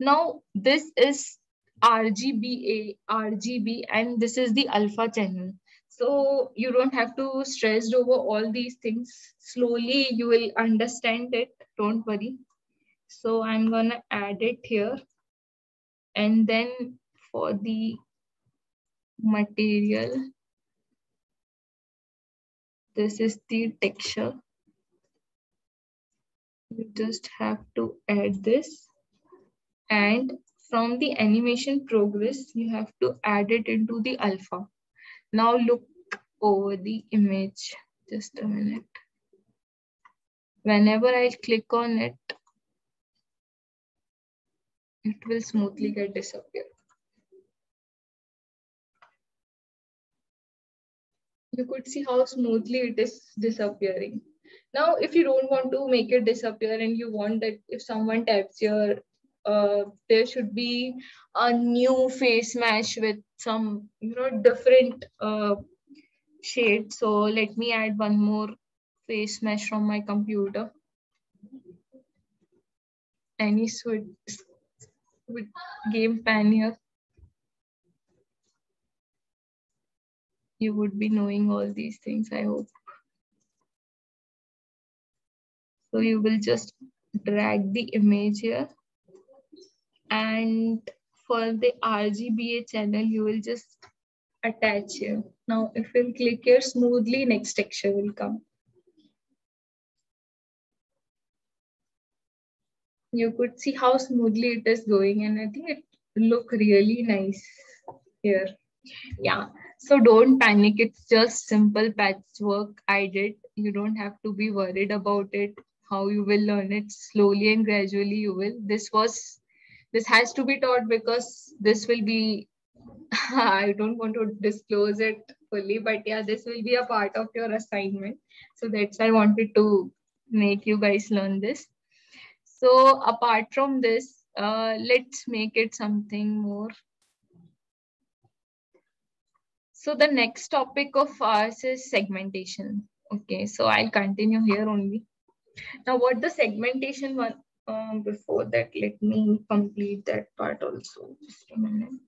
[SPEAKER 1] Now this is RGBA, RGB, and this is the alpha channel. So you don't have to stress over all these things. Slowly you will understand it, don't worry. So I'm gonna add it here. And then for the material, this is the texture. You just have to add this. And from the animation progress, you have to add it into the alpha. Now look over the image. Just a minute. Whenever I click on it, it will smoothly get disappear. You could see how smoothly it is disappearing. Now, if you don't want to make it disappear and you want that if someone taps here, uh, there should be a new face mesh with some, you know, different uh, shade. So let me add one more face mesh from my computer. Any sweet, with game pan here. You would be knowing all these things, I hope. So you will just drag the image here. And for the RGBA channel, you will just attach here. Now, if you click here smoothly, next texture will come. You could see how smoothly it is going and I think it look really nice here. Yeah, so don't panic. It's just simple patchwork I did. You don't have to be worried about it how you will learn it slowly and gradually you will this was this has to be taught because this will be [laughs] i don't want to disclose it fully but yeah this will be a part of your assignment. So that's why i wanted to make you guys learn this. So apart from this uh, let's make it something more. So the next topic of ours is segmentation. Okay so i'll continue here only. Now, what the segmentation one um, before that, let me complete that part also. Just a minute.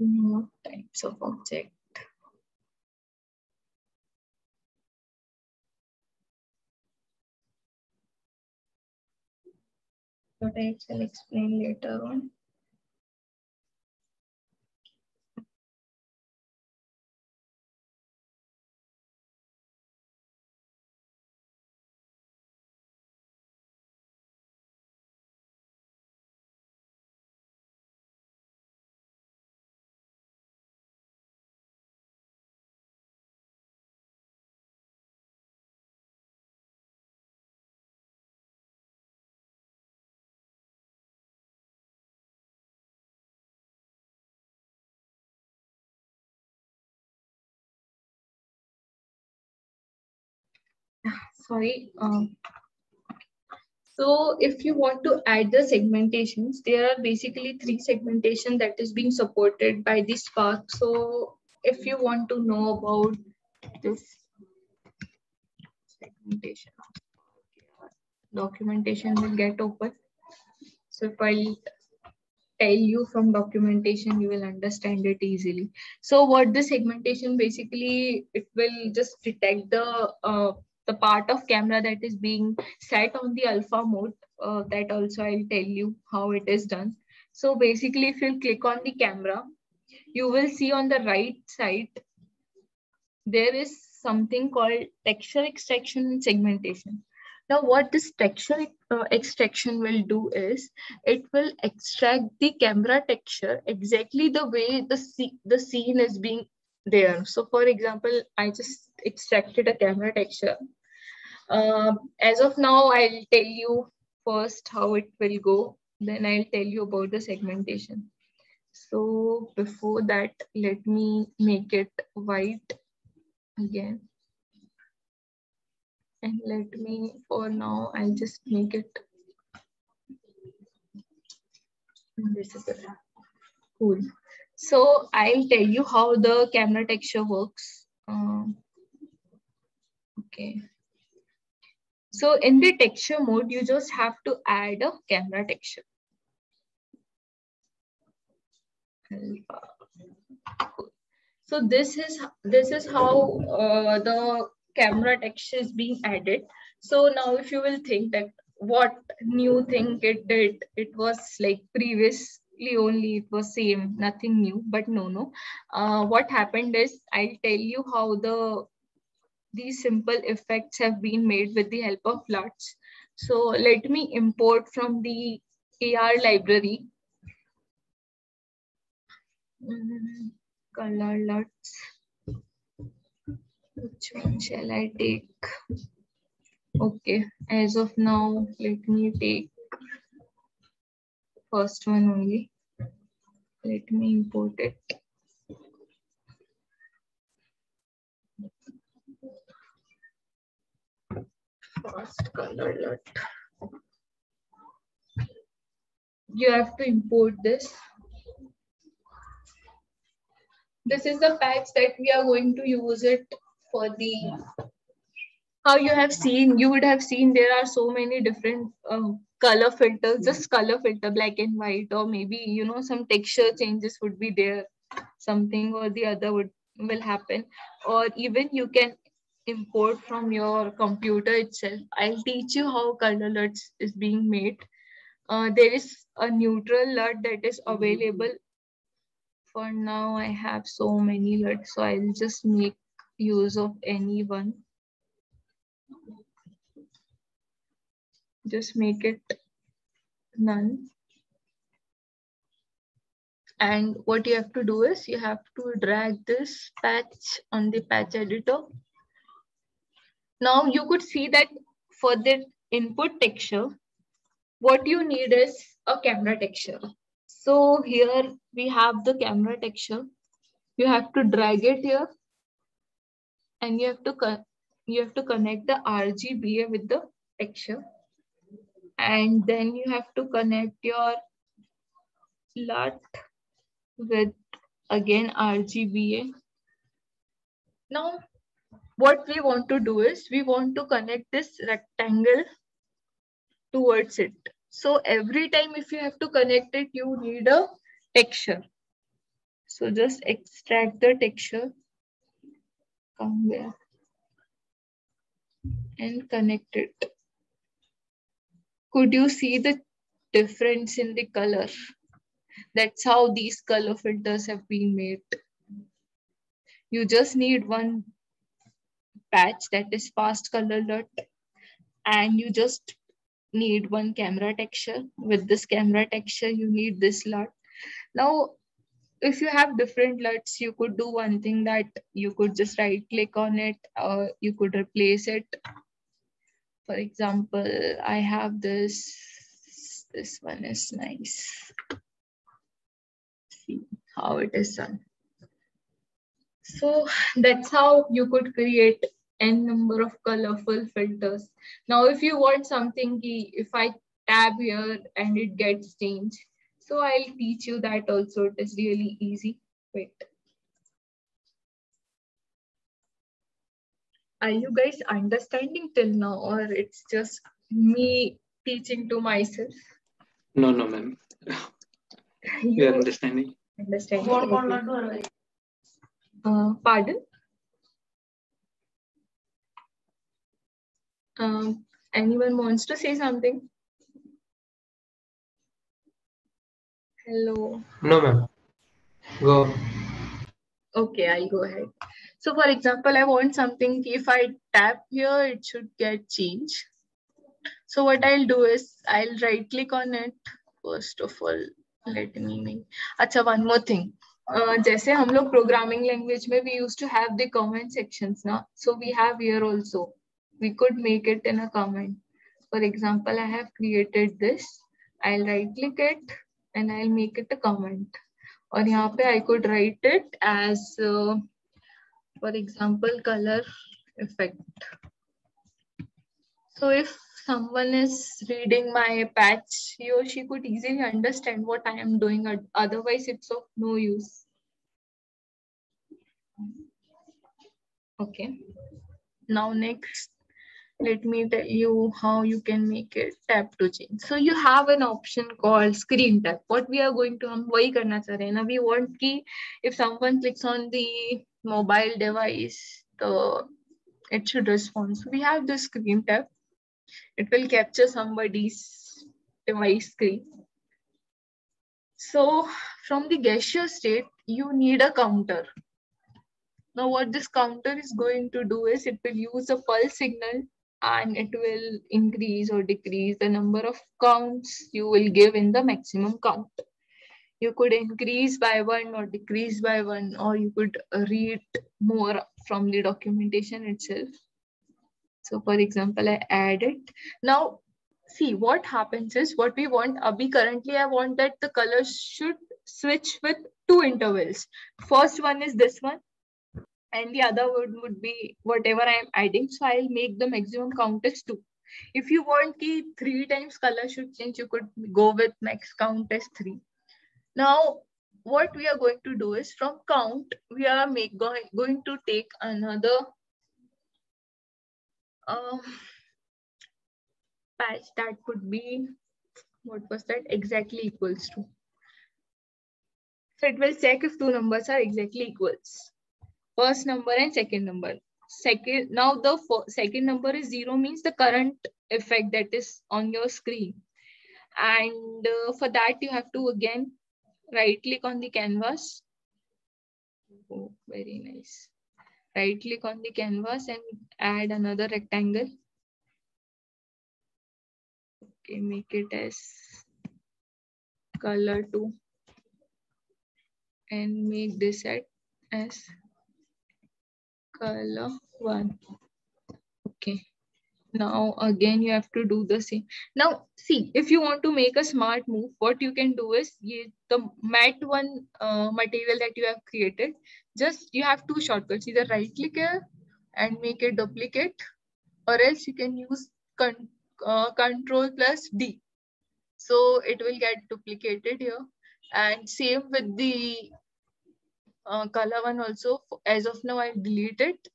[SPEAKER 1] More types of object. But I shall explain later on. Sorry. Um, so if you want to add the segmentations, there are basically three segmentation that is being supported by this Spark. So if you want to know about this segmentation, documentation will get open. So if I tell you from documentation, you will understand it easily. So what the segmentation basically, it will just detect the uh, the part of camera that is being set on the alpha mode. Uh, that also I'll tell you how it is done. So basically, if you click on the camera, you will see on the right side, there is something called texture extraction and segmentation. Now, what this texture uh, extraction will do is, it will extract the camera texture exactly the way the, the scene is being there. So for example, I just extracted a camera texture. Uh, as of now, I'll tell you first how it will go. Then I'll tell you about the segmentation. So before that, let me make it white again. And let me, for now, I'll just make it. Cool. So I'll tell you how the camera texture works. Um, okay. So in the texture mode, you just have to add a camera texture. So this is this is how uh, the camera texture is being added. So now if you will think that what new thing it did, it was like previously only it was same, nothing new, but no, no. Uh, what happened is I'll tell you how the these simple effects have been made with the help of LUTs. So let me import from the AR library. Mm, color LUTs. Which one shall I take? Okay, as of now, let me take first one only. Let me import it. Fast color. You have to import this. This is the patch that we are going to use it for the how you have seen you would have seen there are so many different uh, color filters just color filter black and white or maybe you know some texture changes would be there something or the other would will happen or even you can import from your computer itself. I'll teach you how color LUTs is being made. Uh, there is a neutral LUT that is available. For now i have so many LUTs so i'll just make use of any one. Just make it none. And what you have to do is you have to drag this patch on the patch editor. Now you could see that for the input texture, what you need is a camera texture. So here we have the camera texture. You have to drag it here and you have to you have to connect the RGBA with the texture and then you have to connect your LUT with again RGBA. Now, what we want to do is we want to connect this rectangle towards it. So every time if you have to connect it, you need a texture. So just extract the texture, come there and connect it could you see the difference in the color? That's how these color filters have been made. You just need one patch that is fast color LUT and you just need one camera texture. With this camera texture, you need this LUT. Now, if you have different LUTs, you could do one thing that you could just right click on it or you could replace it for example, I have this, this one is nice. See how it is done. So that's how you could create n number of colorful filters. Now, if you want something, if I tab here and it gets changed, so I'll teach you that also. It is really easy. Wait. are you guys understanding till now or it's just me teaching to myself
[SPEAKER 2] no no ma'am [laughs] you are understanding
[SPEAKER 1] understanding uh, pardon um, anyone wants to say something hello
[SPEAKER 3] no ma'am go
[SPEAKER 1] okay i'll go ahead so for example, I want something, if I tap here, it should get changed. So what I'll do is I'll right click on it. First of all, let me make. Acha, one more thing. Uh, जैसे हम लोग programming language में we used to have the comment sections ना so we have here also we could make it in a comment. For example, I have created this. I'll right click it and I'll make it a comment. Or here I could write it as, uh, for example, color effect. So if someone is reading my patch, he or she could easily understand what I am doing. Otherwise, it's of no use. Okay. Now next let me tell you how you can make it tap to change. So you have an option called screen tap. What we are going to, hum wahi karna chah na. We want ki if someone clicks on the mobile device, the, it should respond. So we have the screen tap. It will capture somebody's device screen. So from the gesture state, you need a counter. Now what this counter is going to do is it will use a pulse signal and it will increase or decrease the number of counts you will give in the maximum count you could increase by one or decrease by one, or you could read more from the documentation itself. So for example, I add it. Now, see what happens is what we want abhi currently i want that the colors should switch with two intervals first one is this one and the other would, would be whatever i'm adding so i'll make the maximum count as two if you want key three times color should change you could go with max count as three now what we are going to do is from count we are make, going, going to take another um, patch that could be, what was that, exactly equals to. So it will check if two numbers are exactly equals. First number and second number. Second, now the second number is zero means the current effect that is on your screen. And uh, for that you have to again right click on the canvas. Oh, very nice. Right click on the canvas and add another rectangle okay make it as color 2 and make this as color 1 okay now again you have to do the same now see if you want to make a smart move what you can do is the matte one uh, material that you have created just you have two shortcuts either right click here and make it duplicate or else you can use uh, control plus D. So it will get duplicated here. And same with the uh, color one also. As of now, I delete it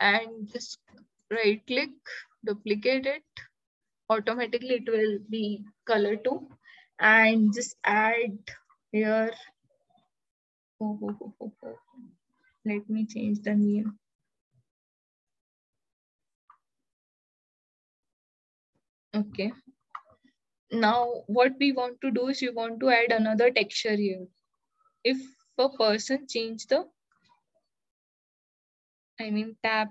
[SPEAKER 1] and just right click, duplicate it. Automatically, it will be color two. And just add here. Oh, oh, oh, Let me change the name. Okay. Now, what we want to do is we want to add another texture here. If for person, change the, I mean tab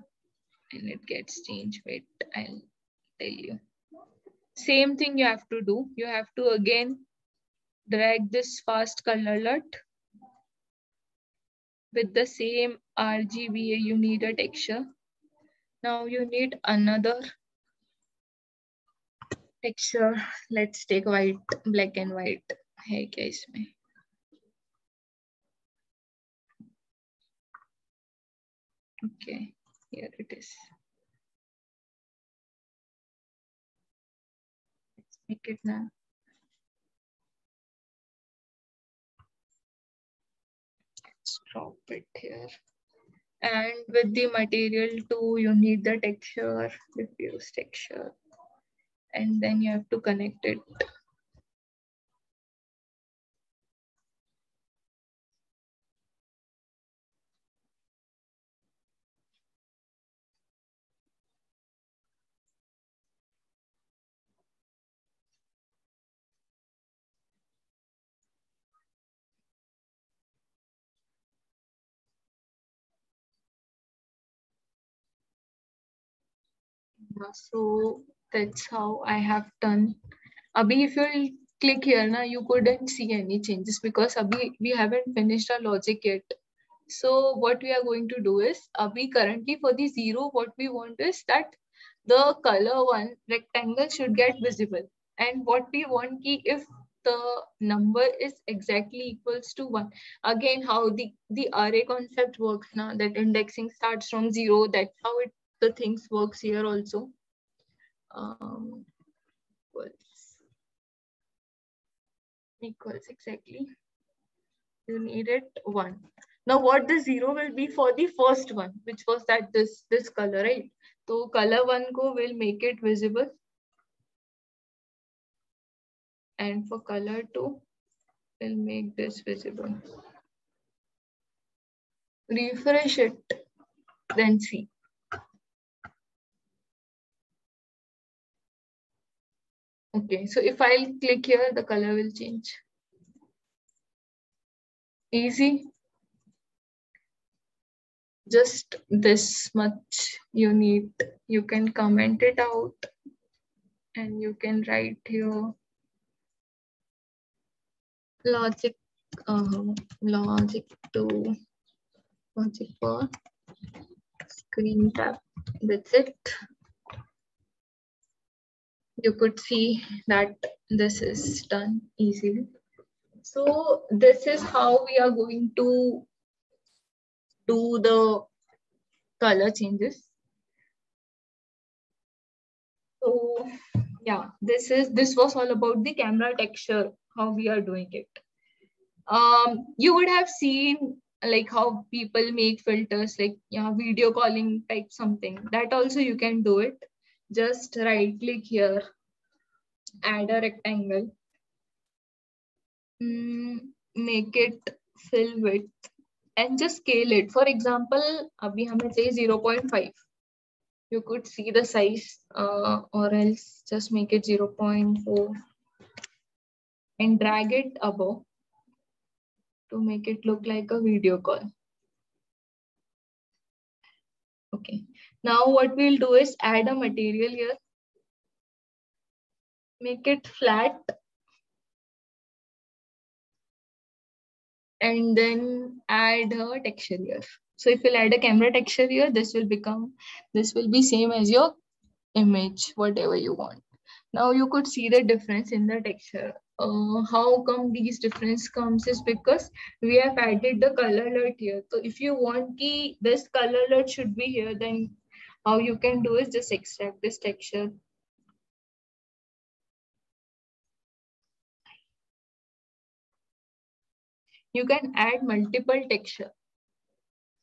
[SPEAKER 1] and it gets changed. Wait, I'll tell you. Same thing you have to do. You have to again drag this fast color LUT with the same RGBA, you need a texture. Now you need another texture. Let's take white, black and white. Hey guys, okay here it is. Let's make it now. Let's drop it. Here. And with the material too you need the texture diffuse texture. And then you have to connect it so that's how I have done. Abhi, if you click here, na, you couldn't see any changes because abhi, we haven't finished our logic yet. So what we are going to do is, abhi currently for the zero, what we want is that the color one rectangle should get visible. And what we want ki if the number is exactly equals to one. Again, how the, the array concept works now, that indexing starts from zero, that's how it the things works here also. Um, equals equals exactly. You need it one. Now what the zero will be for the first one which was that this this color right? So color one go will make it visible. And for color two will make this visible. Refresh it then see Okay, so if I'll click here, the color will change. Easy. Just this much you need. You can comment it out and you can write your logic uh, logic to logic for screen tap. That's it you could see that this is done easily. So this is how we are going to do the color changes. So yeah, this is this was all about the camera texture, how we are doing it. Um, you would have seen like how people make filters like yeah, video calling type something. That also you can do it. Just right click here, add a rectangle, mm, make it fill width and just scale it. For example, abhi hame say 0.5 you could see the size uh, or else just make it 0.4 and drag it above to make it look like a video call. Okay, now what we'll do is add a material here. Make it flat. And then add a texture here. So if you'll add a camera texture here, this will become, this will be same as your image, whatever you want. Now you could see the difference in the texture. Uh, how come these difference comes is because we have added the color LUT here. So if you want key, this color LUT should be here, then how you can do is just extract this texture. You can add multiple texture.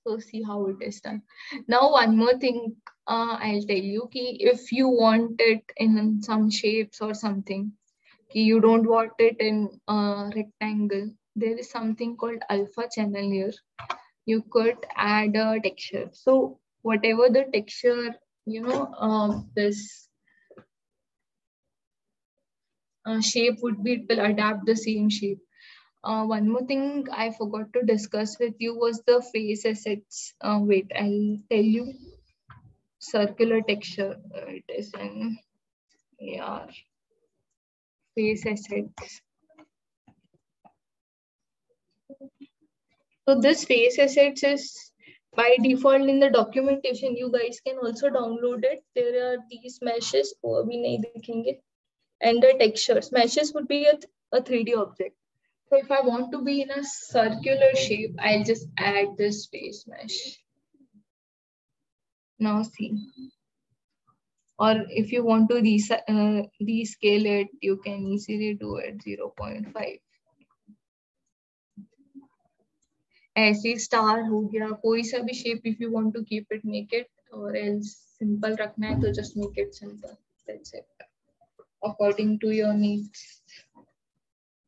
[SPEAKER 1] So see how it is done. Now one more thing uh, I'll tell you ki if you want it in some shapes or something, ki you don't want it in a rectangle, there is something called alpha channel here. You could add a texture. So whatever the texture, you know, uh, this uh, shape would be, it will adapt the same shape. Uh, one more thing I forgot to discuss with you was the face assets. Uh, wait, I'll tell you. Circular texture. Uh, it is an yeah. Face assets. So this face assets is by default in the documentation. You guys can also download it. There are these meshes. And the textures. Meshes would be a, a 3D object. So if I want to be in a circular shape, I'll just add this face mesh. Now see. Or if you want to uh, descale it, you can easily do it 0 0.5. ऐसे star हो गया। कोई सा भी shape if you want to keep it naked और else simple रखना है तो just make it simple that's it according to your needs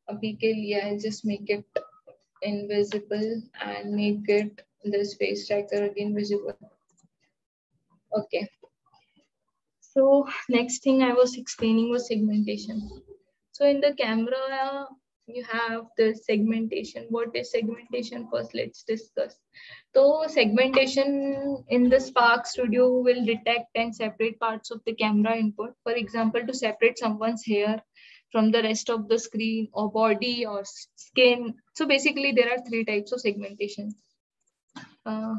[SPEAKER 1] अभी के लिए I just make it invisible and make it the space tracker again visible okay so, next thing i was explaining was segmentation. So, in the camera you have the segmentation. What is segmentation? First, let's discuss. So segmentation in the Spark Studio will detect and separate parts of the camera input. For example, to separate someone's hair from the rest of the screen or body or skin. So basically there are three types of segmentation. Uh,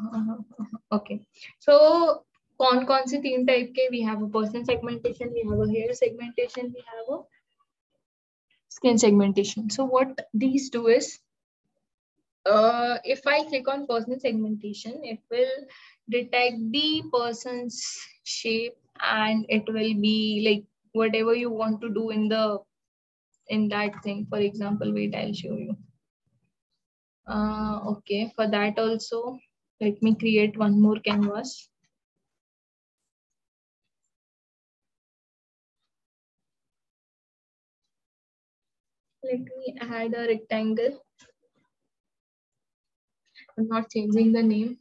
[SPEAKER 1] okay. So कौन कौन से तीन type के we have a person segmentation, we have a hair segmentation, we have a skin segmentation. So what these do is, uh, if I click on person segmentation, it will detect the person's shape and it will be like whatever you want to do in the in that thing. For example, wait, I'll show you. Uh, okay, for that also, let me create one more canvas. Let me add a rectangle. I'm not changing the name.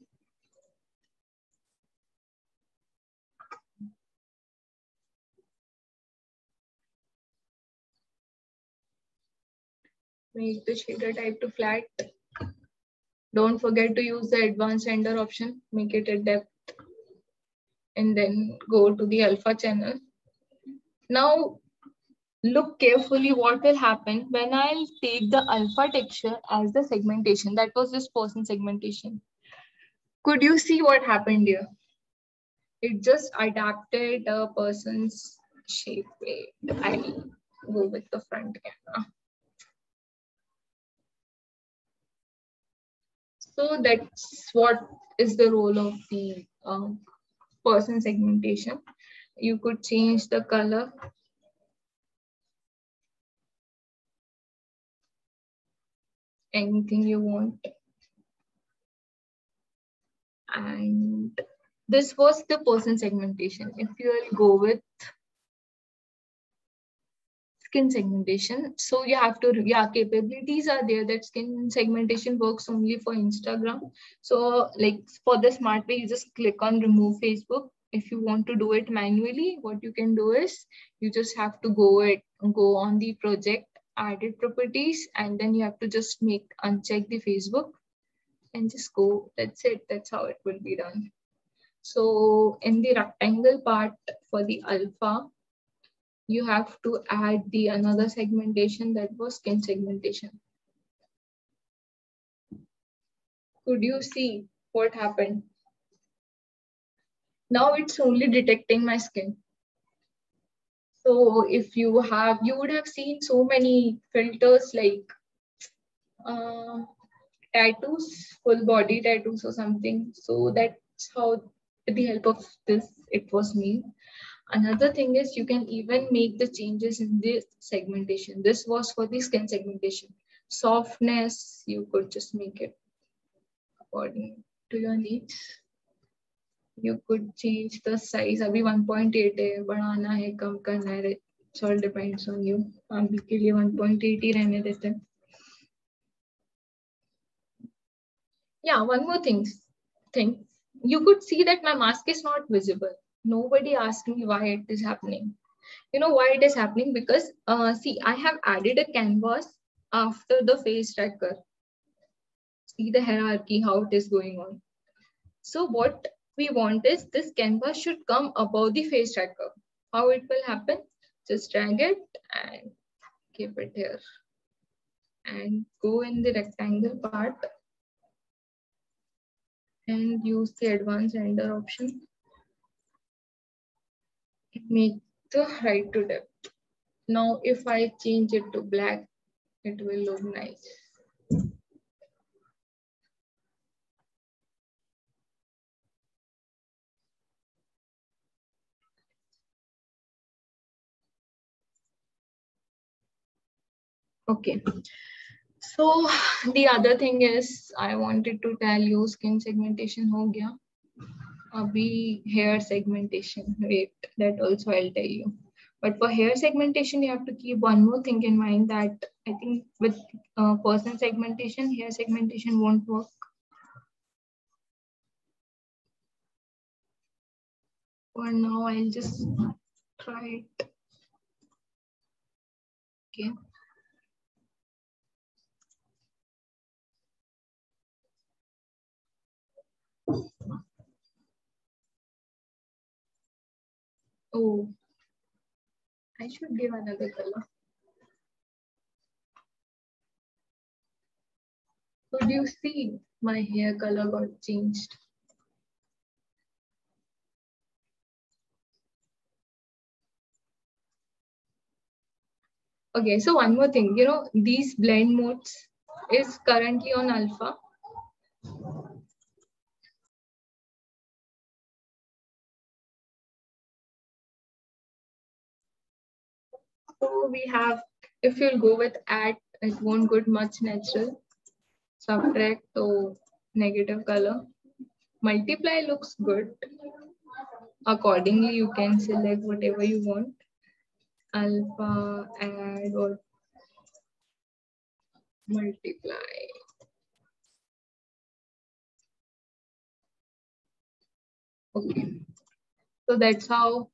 [SPEAKER 1] Make the shader type to flat. Don't forget to use the advanced render option. Make it a depth. And then go to the alpha channel. Now, look carefully what will happen when I'll take the alpha texture as the segmentation. That was this person segmentation. Could you see what happened here? It just adapted a person's shape. Wait, I'll go with the front camera. So that's what is the role of the um, person segmentation. You could change the color. Anything you want. And this was the person segmentation. If you will go with skin segmentation, so you have to, yeah, capabilities are there that skin segmentation works only for Instagram. So like for the smart way, you just click on remove Facebook. If you want to do it manually, what you can do is you just have to go it, go on the project, edit properties, and then you have to just make uncheck the Facebook and just go. That's it. That's how it will be done. So in the rectangle part for the alpha, you have to add the another segmentation that was skin segmentation. Could you see what happened? Now it's only detecting my skin. So if you have, you would have seen so many filters like uh, tattoos, full body tattoos or something. So that's how, with the help of this, it was made. Another thing is you can even make the changes in the segmentation. This was for the skin segmentation. Softness, you could just make it according to your needs You could change the size. अभी 1.8 है, बढ़ाना है, कम करना है. It all depends on you. अभी के लिए 1.8 ही रहने देते हैं. yeah one more thing thing you could see that my mask is not visible nobody asked me why it is happening you know why it is happening because uh, see i have added a canvas after the face tracker see the hierarchy how it is going on so what we want is this canvas should come above the face tracker how it will happen just drag it and keep it here and go in the rectangle part and use the advanced render option. Make the height to depth. Now, if I change it to black, it will look nice. Okay. So the other thing is I wanted to tell you skin segmentation ho gaya. Abhi hair segmentation. Wait, that also I'll tell you. But for hair segmentation, you have to keep one more thing in mind that I think with uh, person segmentation, hair segmentation won't work. For now, I'll just try it. Okay. Oh, I should give another color. Could you see my hair color got changed? Okay, so one more thing, you know, these blend modes is currently on alpha. So we have, if you'll go with add, it won't go much natural. Subtract to negative color. Multiply looks good. Accordingly, you can select whatever you want. Alpha, add, or multiply. Okay. So that's how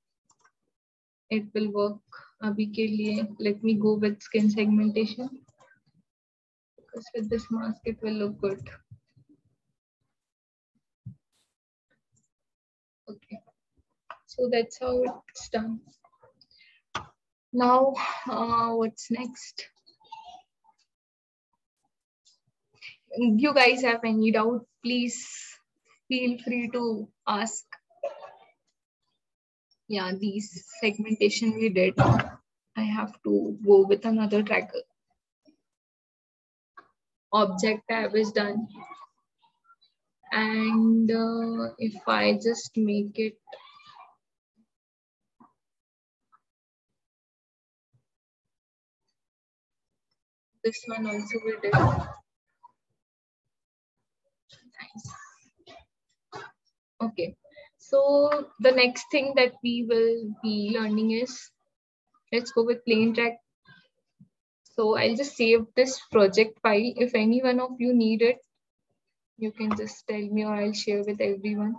[SPEAKER 1] it will work. अभी के लिए let me go with skin segmentation because with this mask it will look good. Okay, so that's how it's done. Now, uh, what's next? You guys have any doubt, please feel free to ask. yeah, these segmentation we did. I have to go with another tracker. Object tap is done. And uh, if I just make it this one also we did. Nice. Okay, so the next thing that we will be learning is, let's go with plane track. So I'll just save this project file. If any one of you need it, you can just tell me or I'll share with everyone.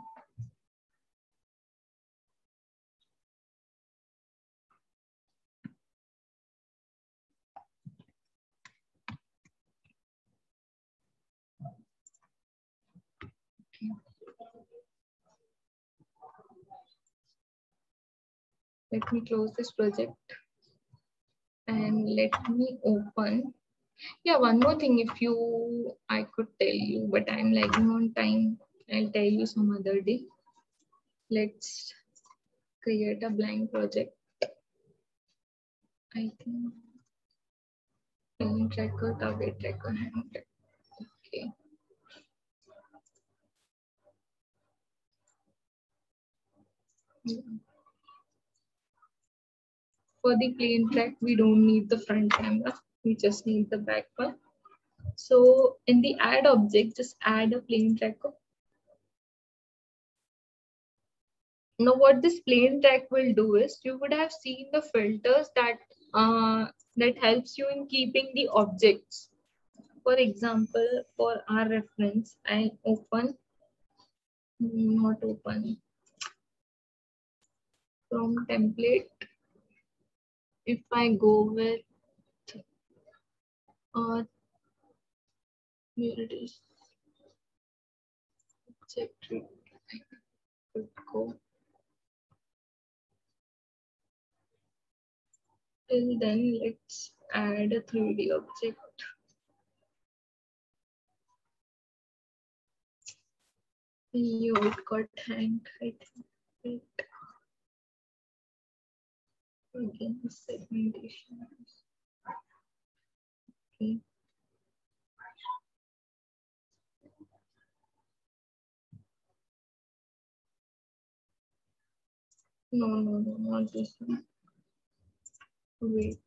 [SPEAKER 1] Let me close this project and let me open. Yeah, one more thing, if you, I could tell you, but I'm lagging on time. I'll tell you some other day. Let's create a blank project. I think tracker, target tracker, hand tracker. Okay. Yeah. For the plane track, we don't need the front camera. We just need the back one. So in the add object, just add a plane tracker. Now what this plane track will do is you would have seen the filters that uh, that helps you in keeping the objects. For example, for our reference, I open, not open, from template. If I go with, uh, here it is, object, go. Till then, let's add a 3D object. You it got hanged, I think. Wait. Again, segmentation. Okay. No, no, no, not this one. Wait.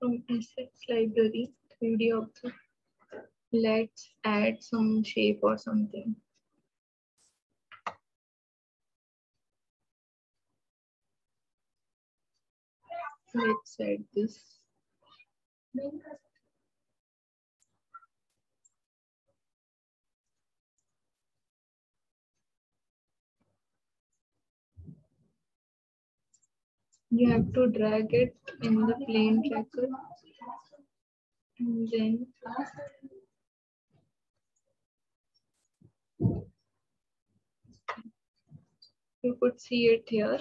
[SPEAKER 1] From assets library, 3D object, let's add some shape or something. Let's add this. You have to drag it in the plane tracker and then you could see it here.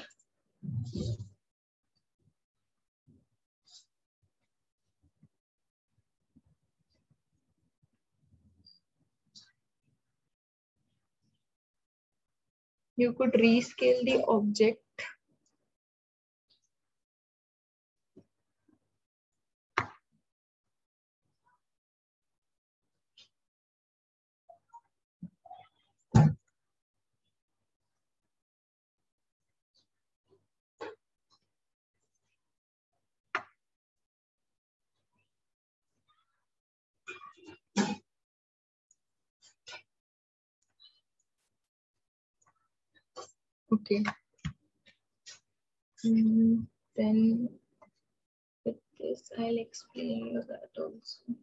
[SPEAKER 1] You could rescale the object Okay. Mm, then with this, I'll explain that also.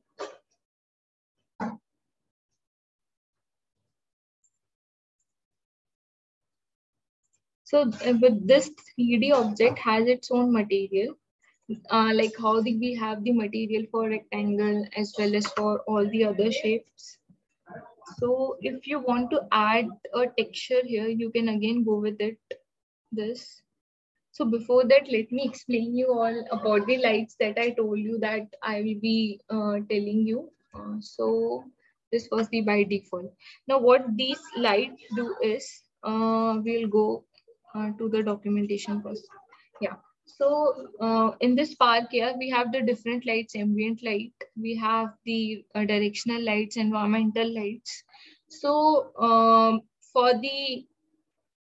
[SPEAKER 1] So uh, with this 3D object has its own material. Uh, like how did we have the material for rectangle as well as for all the other shapes. So if you want to add a texture here, you can again go with it, this. So before that, let me explain you all about the lights that I told you that I will be uh, telling you. Uh, so this was the by default. Now what these lights do is, uh, we'll go uh, to the documentation first. Yeah. So uh, in this Spark here, we have the different lights, ambient light, we have the uh, directional lights, environmental lights. So um, for the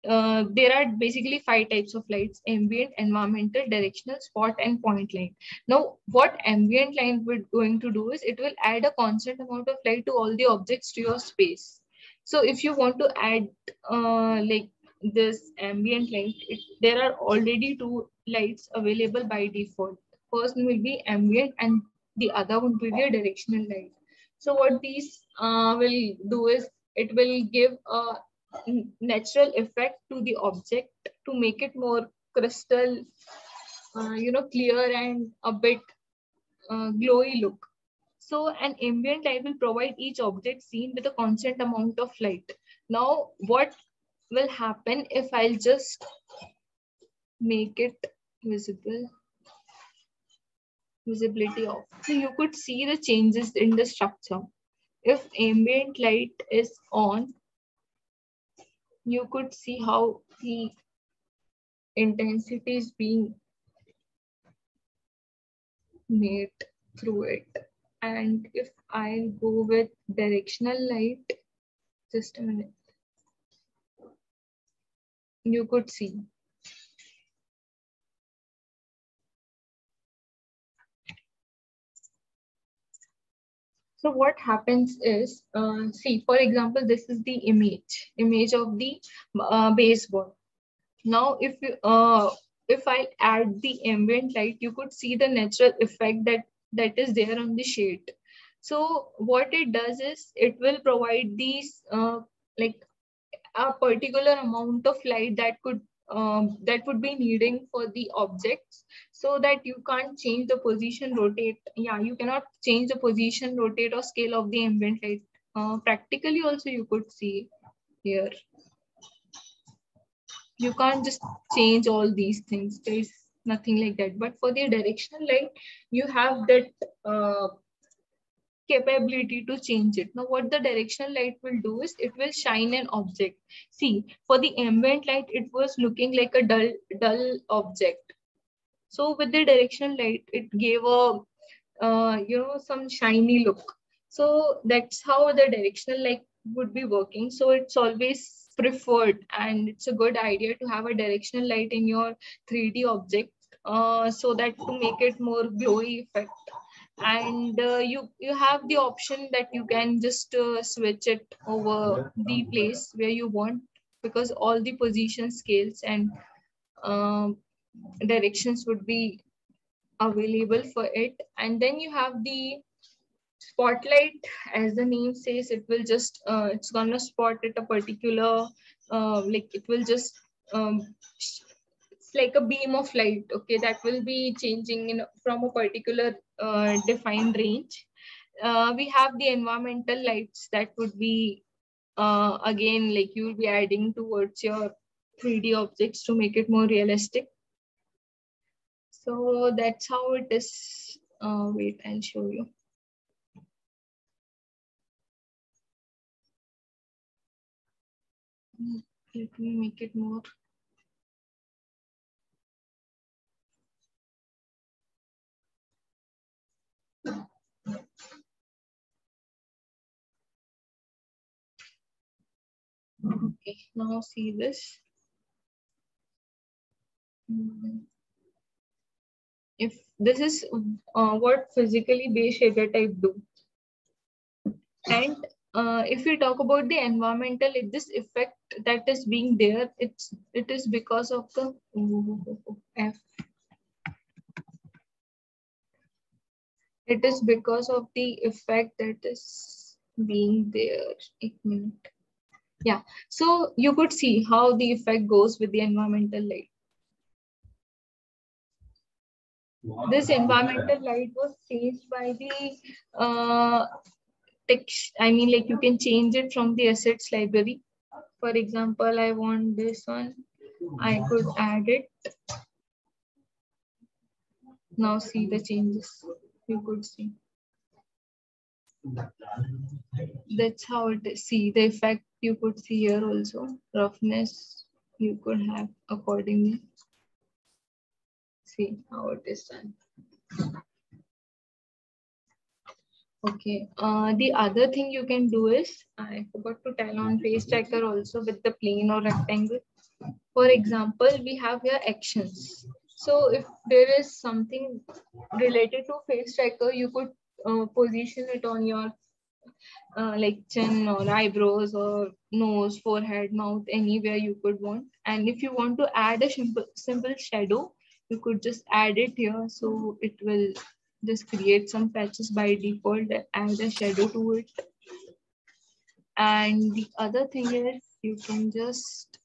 [SPEAKER 1] uh, there are basically five types of lights ambient environmental directional spot and point light now what ambient light we're going to do is it will add a constant amount of light to all the objects to your space. So if you want to add uh, like this ambient light it, there are already two lights available by default first will be ambient and the other one will be a directional light so what these uh, will do is it will give a natural effect to the object to make it more crystal, uh, you know, clear and a bit uh, glowy look. So an ambient light will provide each object seen with a constant amount of light. Now, what will happen if I'll just make it visible? Visibility off. So you could see the changes in the structure. If ambient light is on, you could see how the intensity is being made through it. And if I go with directional light, just a minute, you could see. So what happens is, uh, see, for example, this is the image, image of the uh, baseboard. Now, if you, uh, if I add the ambient light, you could see the natural effect that that is there on the shade. So what it does is it will provide these uh, like a particular amount of light that could um, that would be needing for the objects so that you can't change the position rotate yeah you cannot change the position rotate or scale of the ambient light. Uh, practically also you could see here. You can't just change all these things. There's nothing like that. But for the directional light you have that uh, capability to change it. Now what the directional light will do is it will shine an object. See, for the ambient light, it was looking like a dull, dull object. So with the directional light, it gave a, uh, you know, some shiny look. So that's how the directional light would be working. So it's always preferred and it's a good idea to have a directional light in your 3D object uh, so that to make it more glowy effect and uh, you you have the option that you can just uh, switch it over the place where you want because all the position scales and uh, directions would be available for it. And then you have the spotlight as the name says it will just uh, it's gonna spot at a particular uh, like it will just um, like a beam of light okay? That will be changing in from a particular uh, defined range. Uh, we have the environmental lights that would be uh, again like you will be adding towards your 3d objects to make it more realistic. So that's how it is. Uh, wait i'll show you. Let me make it more Okay, now see this. If this is uh, what physically base shader type do. And uh, if we talk about the environmental, this effect that is being there, it's it is because of the F. It is because of the effect that is being there. A minute. Yeah, so you could see how the effect goes with the environmental light. This environmental light was changed by the uh, text. I mean, like you can change it from the assets library. For example, I want this one. I could add it Now see the changes you could see. That's how it is. See the effect you could see here also. Roughness you could have accordingly. See how it is done. Okay. Uh, the other thing you can do is, I forgot to tell on face tracker also with the plane or rectangle. For example, we have here actions. So if there is something related to face tracker, you could uh, position it on your uh, like chin or eyebrows or nose, forehead, mouth, anywhere you could want. And if you want to add a simple, simple shadow, you could just add it here. So it will just create some patches by default, add a shadow to it. And the other thing is you can just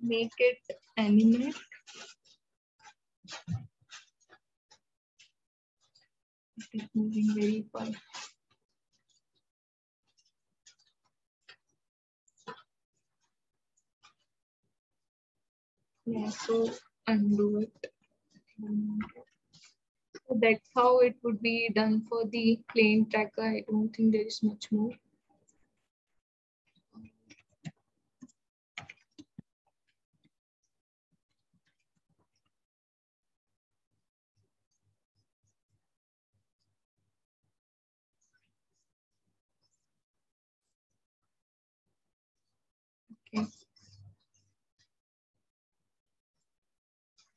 [SPEAKER 1] make it animate. It is moving very fast. Yeah, so undo it. So that's how it would be done for the plane tracker. I don't think there is much more.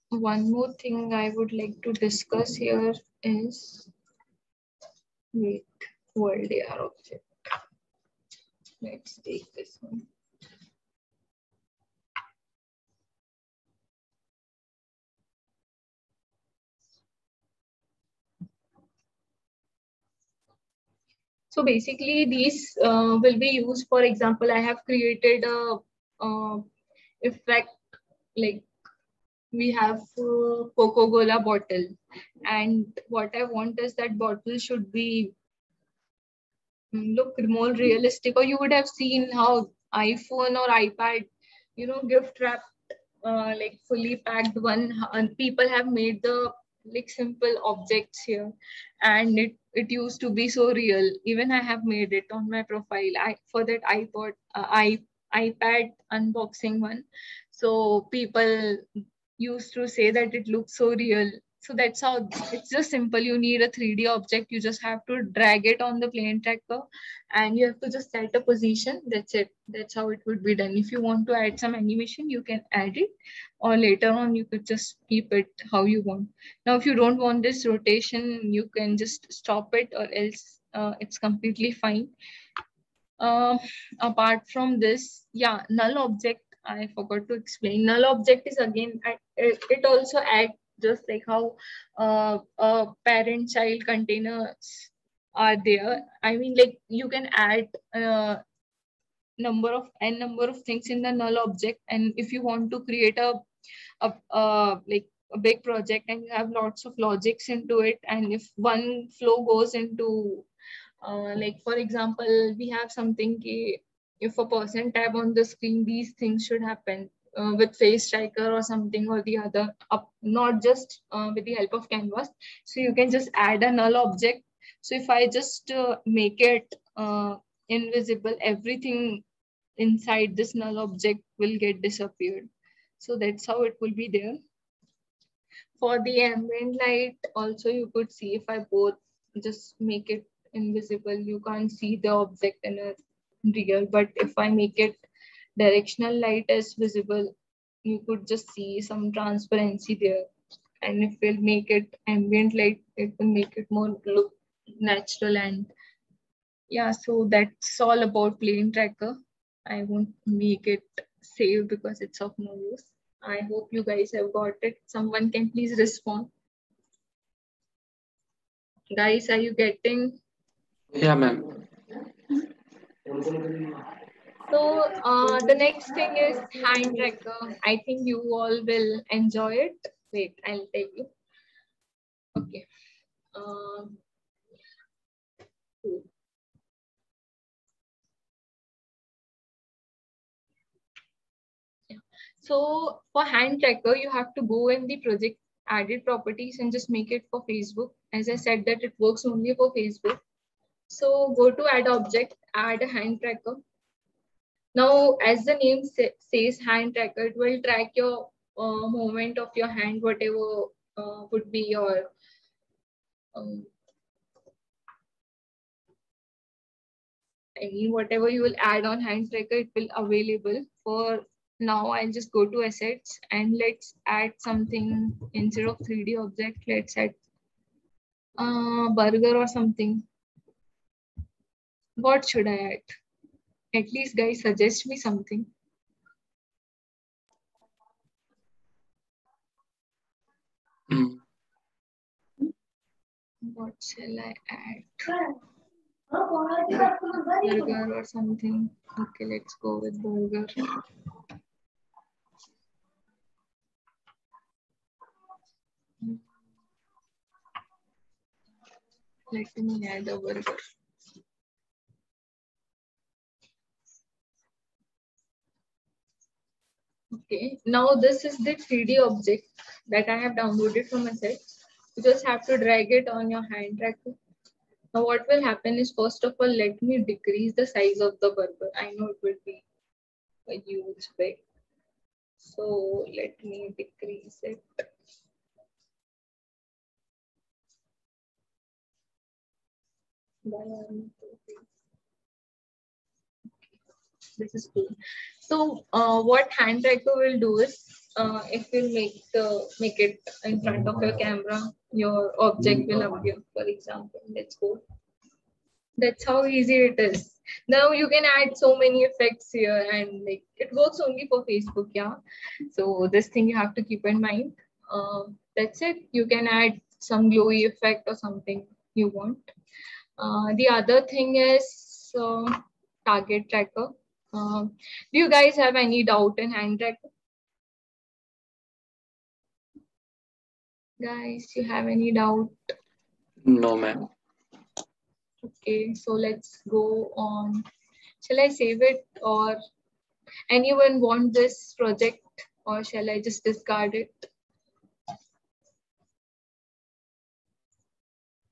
[SPEAKER 1] One more thing I would like to discuss here is wait, world AR object. Let's take this one. So basically these uh, will be used, for example, I have created a uh, effect like we have uh, Coca-Cola bottle. And what I want is that bottle should be mm, look more realistic. Or you would have seen how iPhone or iPad, you know, gift wrapped uh, like fully packed one and people have made the like simple objects here. And it it used to be so real. Even i have made it on my profile. I for that i bought uh, i ipad unboxing one. So people used to say that it looks so real. So that's how it's just simple. You need a 3d object. You just have to drag it on the plane tracker and you have to just set a position. That's it. That's how it would be done. If you want to add some animation you can add it or later on you could just keep it how you want. Now if you don't want this rotation you can just stop it or else uh, it's completely fine. Uh, apart from this yeah null object i forgot to explain. Null object is again it also adds just like how uh, uh, parent child containers are there. I mean like you can add uh, number of n number of things in the null object. And if you want to create a, a, a like a big project and you have lots of logics into it and if one flow goes into uh, like for example we have something if a person tab on the screen these things should happen uh, with face tracker or something or the other up not just uh, with the help of canvas. So you can just add a null object. So if i just uh, make it uh, invisible everything inside this null object will get disappeared. So that's how it will be there. For the ambient light also you could see if i both just make it invisible you can't see the object in a real but if i make it directional light is visible, you could just see some transparency there. And if we'll make it ambient light, it will make it more look natural and yeah, so that's all about plane tracker. I won't make it save because it's of no use. I hope you guys have got it. Someone can please respond. Guys, are you getting?
[SPEAKER 2] Yeah, ma'am.
[SPEAKER 1] So uh, the next thing is hand tracker. I think you all will enjoy it. Wait, I'll tell you. Okay. Um, So for hand tracker, you have to go in the project edit properties and just make it for Facebook. As I said that it works only for Facebook. So go to add object, add a hand tracker. Now, as the name say, says hand tracker, it will track your uh, movement of your hand, whatever uh, would be your um, I mean, whatever you will add on hand tracker, it will available for now. I'll just go to assets and let's add something instead of 3D object. Let's add uh, burger or something. What should I add? At least guys suggest me something.
[SPEAKER 2] Mm.
[SPEAKER 1] What shall I add? Burger or something. Okay, let's go with burger. Let me add a burger. Okay, now this is the 3D object that I have downloaded from assets. You just have to drag it on your hand tracker. Now what will happen is first of all, let me decrease the size of the burger. I know it will be a huge big. So let me decrease it. By one, two, three. This is cool. So uh, what hand tracker will do is uh, it will make the make it in front of your camera. Your object will appear. For example, let's go. That's how easy it is. Now you can add so many effects here, and like it works only for Facebook. Yeah. So this thing you have to keep in mind. Uh, that's it. You can add some glowy effect or something you want. Uh, the other thing is uh, target tracker. Um, do you guys have any doubt in hand? Guys, you have any doubt?
[SPEAKER 2] No, ma'am.
[SPEAKER 1] Okay, so let's go on. Shall I save it or anyone want this project or shall I just discard it?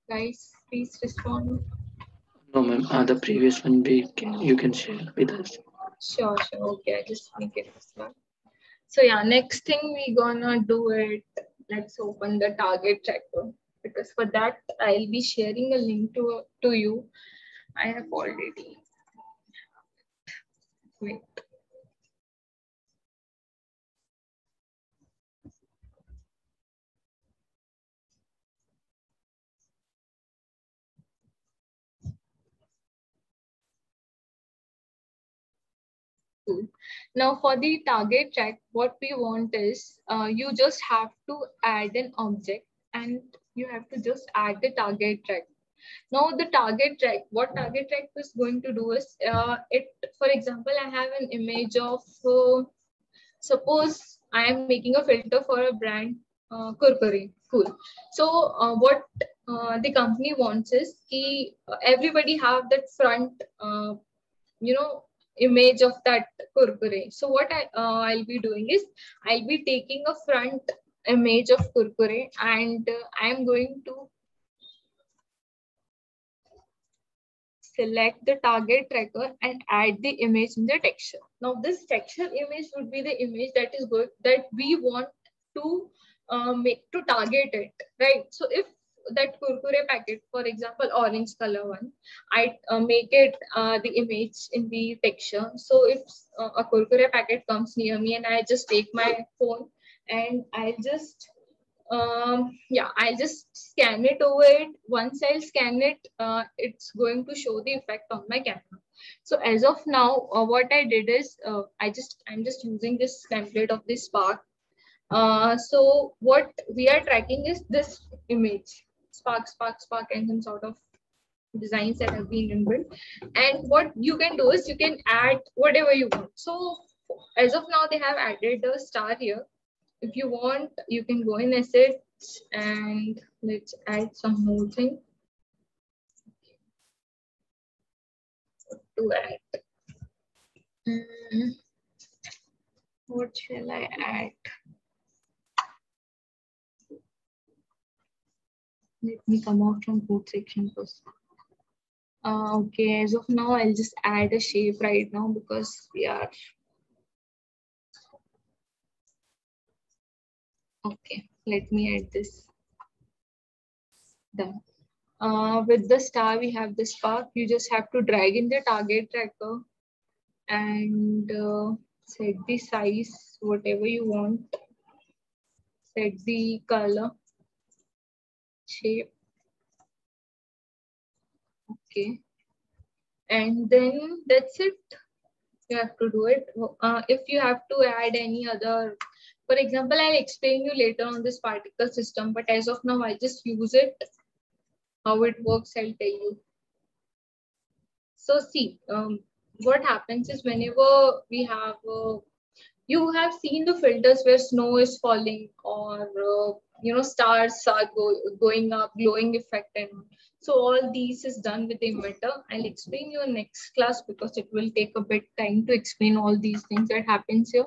[SPEAKER 1] Guys, please respond.
[SPEAKER 2] No, ma'am. Uh, the previous one we can, you can share with us.
[SPEAKER 1] Sure, sure. Okay, I just make it this one. So yeah, next thing we gonna do it. Let's open the target tracker because for that I'll be sharing a link to to you. I have already. Wait. Now for the target track, what we want is uh, you just have to add an object and you have to just add the target track. Now the target track, what target track is going to do is uh, it, for example, I have an image of, uh, suppose I am making a filter for a brand uh, Kurkure, cool. So uh, what uh, the company wants is ki, uh, everybody have that front, uh, you know, image of that kurkure. So what I, uh, I'll be doing is I'll be taking a front image of kurkure and uh, I'm going to select the target tracker and add the image in the texture. Now this texture image would be the image that is good that we want to uh, make to target it, right? So if that kurkure packet, for example, orange color one, I uh, make it uh, the image in the texture. So if uh, a kurkure packet comes near me and I just take my phone and I'll just, um, yeah, I'll just scan it over it. Once I'll scan it, uh, it's going to show the effect on my camera. So as of now, uh, what I did is uh, I just, I'm just using this template of this Spark uh, so what we are tracking is this image spark, spark, spark, and some sort of designs that have been inbuilt. And what you can do is you can add whatever you want. So as of now, they have added a star here. If you want, you can go in assets and let's add some more thing. To add. Mm. What shall I add? Let me come out from code section first. Uh, okay, as of now, I'll just add a shape right now because we are. Okay, let me add this. Done. Uh, with the star, we have the spark. You just have to drag in the target tracker and uh, set the size, whatever you want. Set the color, shape. Okay. And then that's it. You have to do it. Uh, if you have to add any other, for example, I'll explain you later on this particle system, but as of now, I just use it. How it works, I'll tell you. So see, um, what happens is whenever we have, uh, you have seen the filters where snow is falling or, uh, you know, stars are go going up, glowing effect and so all these is done with the emitter. I'll explain you in next class because it will take a bit time to explain all these things that happens here.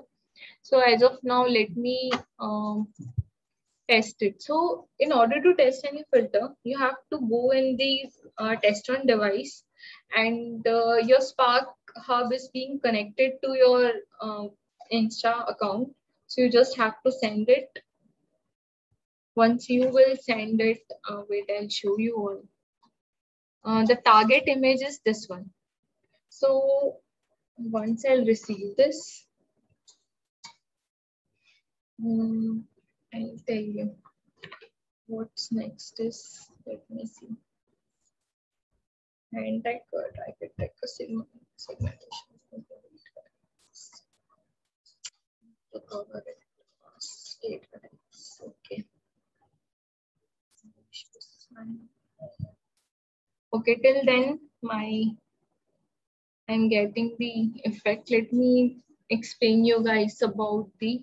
[SPEAKER 1] So as of now, let me um, test it. So in order to test any filter, you have to go in the uh, test run device and uh, your Spark hub is being connected to your uh, Insta account. So you just have to send it. Once you will send it, uh, wait, I'll show you all. Uh, the target image is this one. So once I'll receive this, um, I'll tell you what's next is, let me see. And I could, I could take a segmentation. Okay. Okay, till then, my I'm getting the effect. Let me explain you guys about the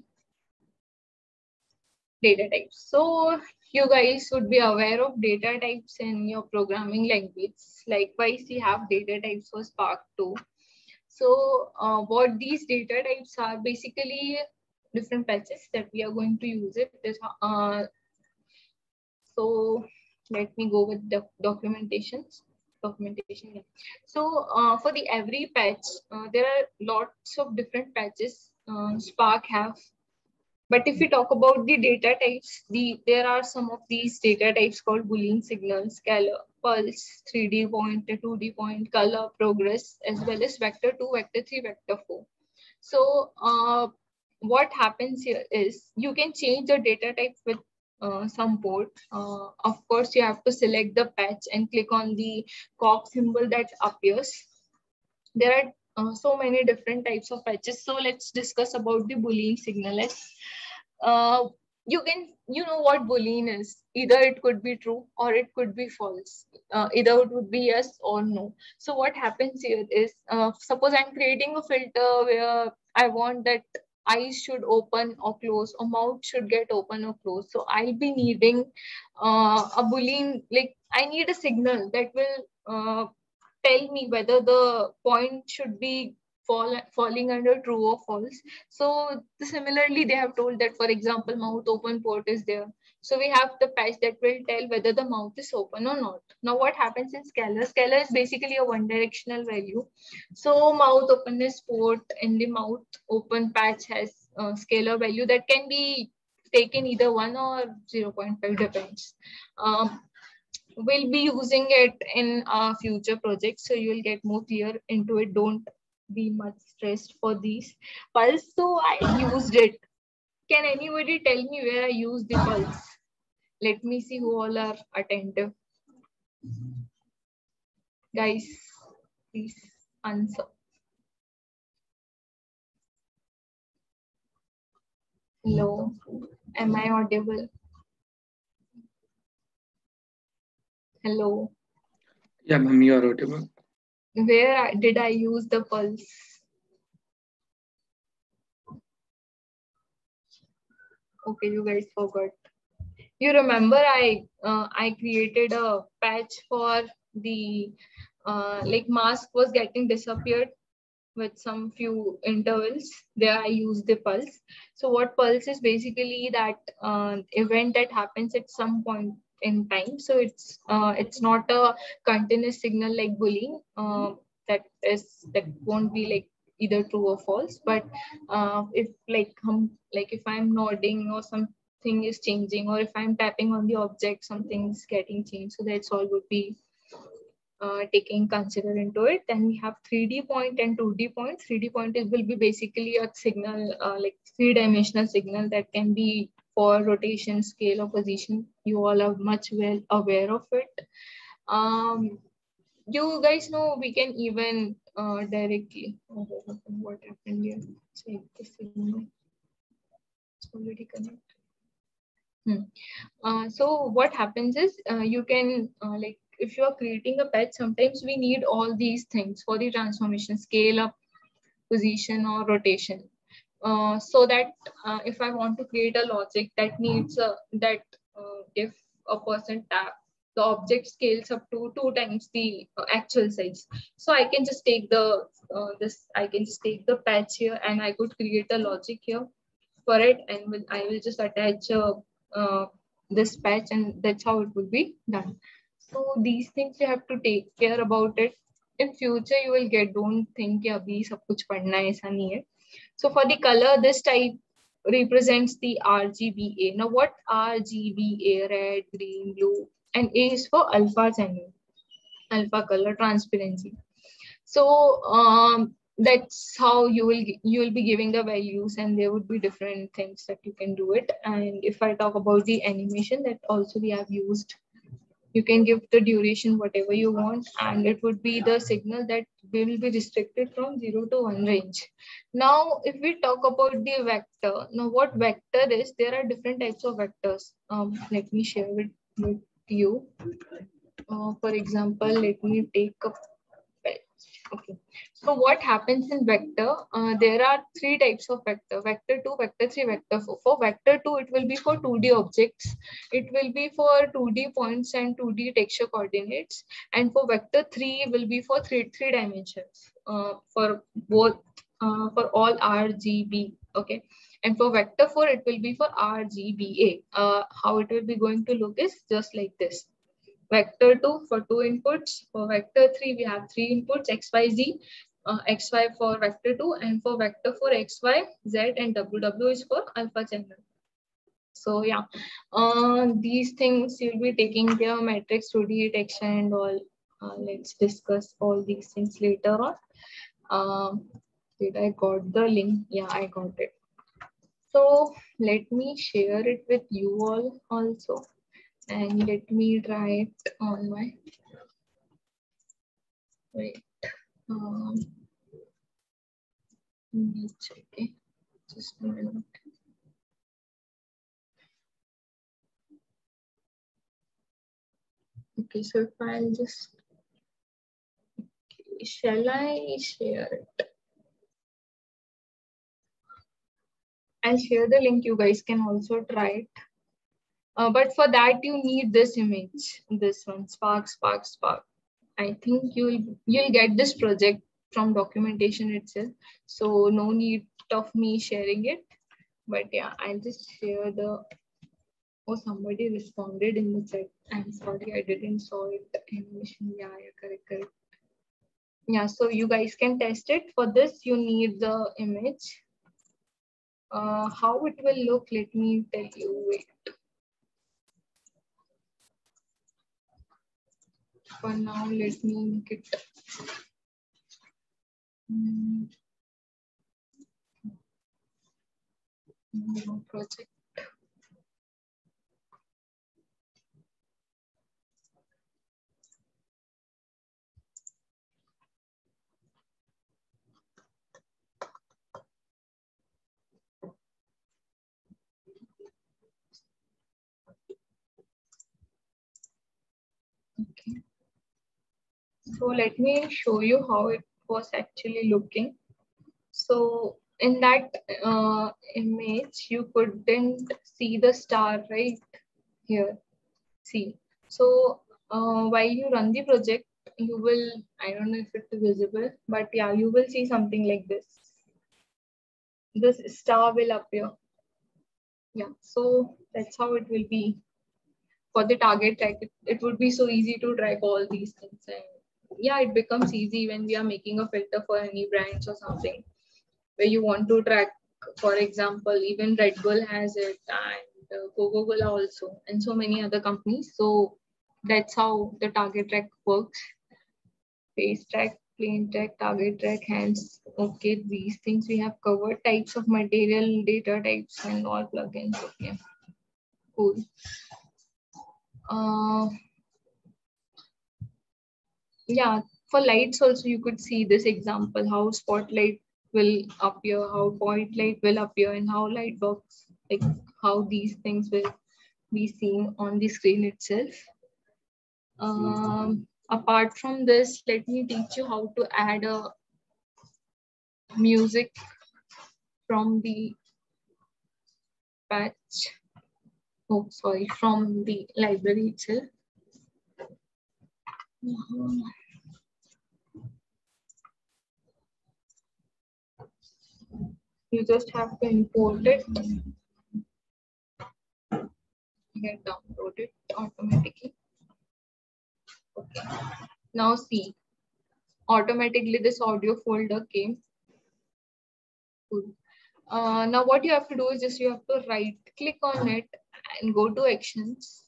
[SPEAKER 1] data types. So you guys would be aware of data types in your programming language. Likewise, we have data types for Spark too. So uh, what these data types are basically different patches that we are going to use it. Uh, so let me go with the documentations. Documentation so uh, for the every patch uh, there are lots of different patches uh, spark have. But if we talk about the data types the there are some of these data types called boolean signals scalar pulse 3d point 2d point color progress as well as vector 2 vector 3 vector 4 so uh, what happens here is you can change the data type with uh, some port. Uh, of course, you have to select the patch and click on the cog symbol that appears. There are uh, so many different types of patches. So let's discuss about the Boolean signal. Uh, you can, you know what Boolean is. Either it could be true or it could be false. Uh, either it would be yes or no. So what happens here is, uh, suppose I'm creating a filter where I want that eyes should open or close or mouth should get open or close. So i'll be needing uh, a boolean like i need a signal that will uh, tell me whether the point should be fall, falling under true or false. So similarly they have told that for example mouth open port is there so we have the patch that will tell whether the mouth is open or not. Now what happens in scalar? Scalar is basically a one directional value. So mouth openness port in the mouth open patch has a scalar value that can be taken either 1 or 0 0.5 depends. Um, we'll be using it in our future projects so you'll get more clear into it. Don't be much stressed for these. Pulse, so I used it. Can anybody tell me where I use the pulse? Let me see who all are attentive. Guys, please answer. Hello, am I audible? Hello.
[SPEAKER 2] Yeah, ma'am, you are audible.
[SPEAKER 1] Where did I use the pulse? Okay, you guys forgot you remember I uh, I created a patch for the uh, like mask was getting disappeared. with some few intervals. There I use the pulse. So what pulse is basically that uh, event that happens at some point in time. So it's uh, it's not a continuous signal like Boolean uh, that is that won't be like either true or false. But uh, if like um, like if I'm nodding or something is changing, or if I'm tapping on the object, something's getting changed. So that's all would be uh, taking consider into it. Then we have 3D point and 2D point. 3D point is, will be basically a signal, uh, like three-dimensional signal that can be for rotation, scale, or position. You all are much well aware of it. Um, you guys know we can even uh, directly, what happened here? Check the signal. It's already connected. Hmm. Uh, so what happens is uh, you can uh, like if you are creating a patch, sometimes we need all these things for the transformation, scale up, position or rotation. Uh, so that uh, if I want to create a logic that needs a, that if a person tap, the object scales up to two times the actual size. So I can just take the this, I can just take the patch here and I could create a logic here for it and will, I will just attach uh, this patch and that's how it would be done. So these things you have to take care about it. In future, you will get, don't think ki abhi sab. So for the color, this type represents the RGBA. Now what RGBA, red, green, blue, and A is for alpha channel, alpha color transparency. So um, that's how you will you will be giving the values and there would be different things that you can do it. And if i talk about the animation that also we have used you can give the duration whatever you want and it would be the signal that will be restricted from 0 to 1 range. Now if we talk about the vector now what vector is there are different types of vectors. Um, let me share it with you. Uh, for example let me take a Okay. So what happens in vector? Uh, there are three types of vector. Vector 2, vector 3, vector 4. For vector 2, it will be for 2D objects. It will be for 2D points and 2D texture coordinates. And for vector 3, will be for three, three dimensions. Uh, for both, uh, for all RGB. Okay. And for vector 4, it will be for RGBA. Uh, how it will be going to look is just like this vector 2 for two inputs. For vector 3, we have three inputs, x, y, z. Uh, xy for vector 2 and for vector 4, xy, z and ww is for alpha channel. So yeah, uh, these things you'll be taking care matrix 2D texture and all. Uh, let's discuss all these things later on. Um, did I got the link? Yeah, I got it. So let me share it with you all also and let me try it on my wait um just a minute. Okay so if i'll just okay, shall i share it? I'll share the link. You guys can also try it uh, but for that, you need this image, this one, Spark, Spark, Spark. I think you'll you'll get this project from documentation itself. So no need of me sharing it. But yeah, I'll just share the, oh, somebody responded in the chat. I'm sorry, I didn't saw it. Animation, yeah, yeah, correct, correct. Yeah, so you guys can test it. For this, you need the image. Uh, how it will look, let me tell you, wait. For now, let me make it. Um, project. So let me show you how it was actually looking. So in that uh, image, you couldn't see the star right here. See, so uh, while you run the project, you will, I don't know if it's visible, but yeah, you will see something like this. This star will appear. Yeah, so that's how it will be for the target track. It, it would be so easy to track all these things. And yeah, it becomes easy when we are making a filter for any brands or something where you want to track, for example, even Red Bull has it and uh, Coca-Cola also, and so many other companies. So that's how the target track works. Face track, plane track, target track, hands. Okay, these things we have covered. Types of material, data types, and all plugins. Okay, cool. Uh, yeah, for lights also you could see this example, how spotlight will appear, how point light will appear, and how light works, like how these things will be seen on the screen itself. Um, apart from this, let me teach you how to add a music from the patch. Oh, sorry, from the library itself. You just have to import it. Get downloaded automatically. Okay. Now see, automatically this audio folder came. Cool. Uh, now what you have to do is just you have to right click on it and go to actions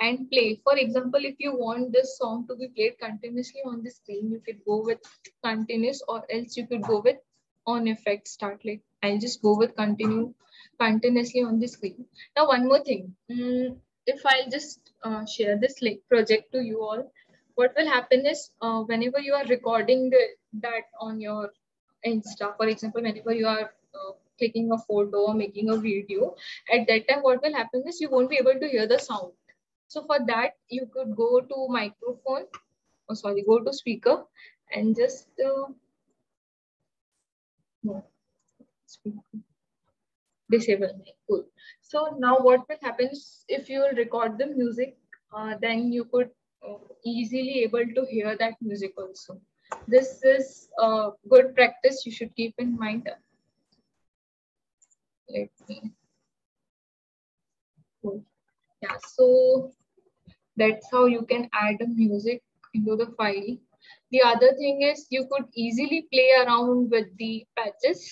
[SPEAKER 1] and play. For example, if you want this song to be played continuously on the screen, you could go with continuous or else you could go with on effect start like I'll just go with continue continuously on the screen. Now one more thing, mm, if I'll just uh, share this like project to you all, what will happen is uh, whenever you are recording the, that on your Insta, for example, whenever you are uh, taking a photo or making a video, at that time, what will happen is you won't be able to hear the sound. So for that, you could go to microphone, oh sorry, go to speaker and just uh, no, speaker. disable cool. So now what will happen if you will record the music, uh, then you could uh, easily able to hear that music also. This is a good practice you should keep in mind. Let me. Cool. Yeah, so that's how you can add the music into the file. The other thing is you could easily play around with the patches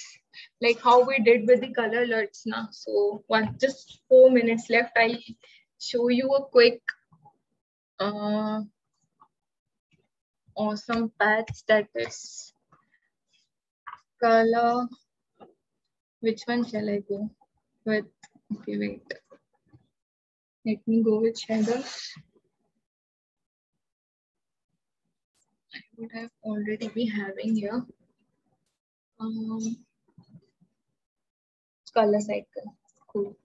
[SPEAKER 1] like how we did with the color LUTs now. So one just four minutes left. I'll show you a quick uh, awesome patch that is color. Which one shall I go with? Okay, wait. Let me go with shaders. I would have already be having here. Um, color cycle. Cool.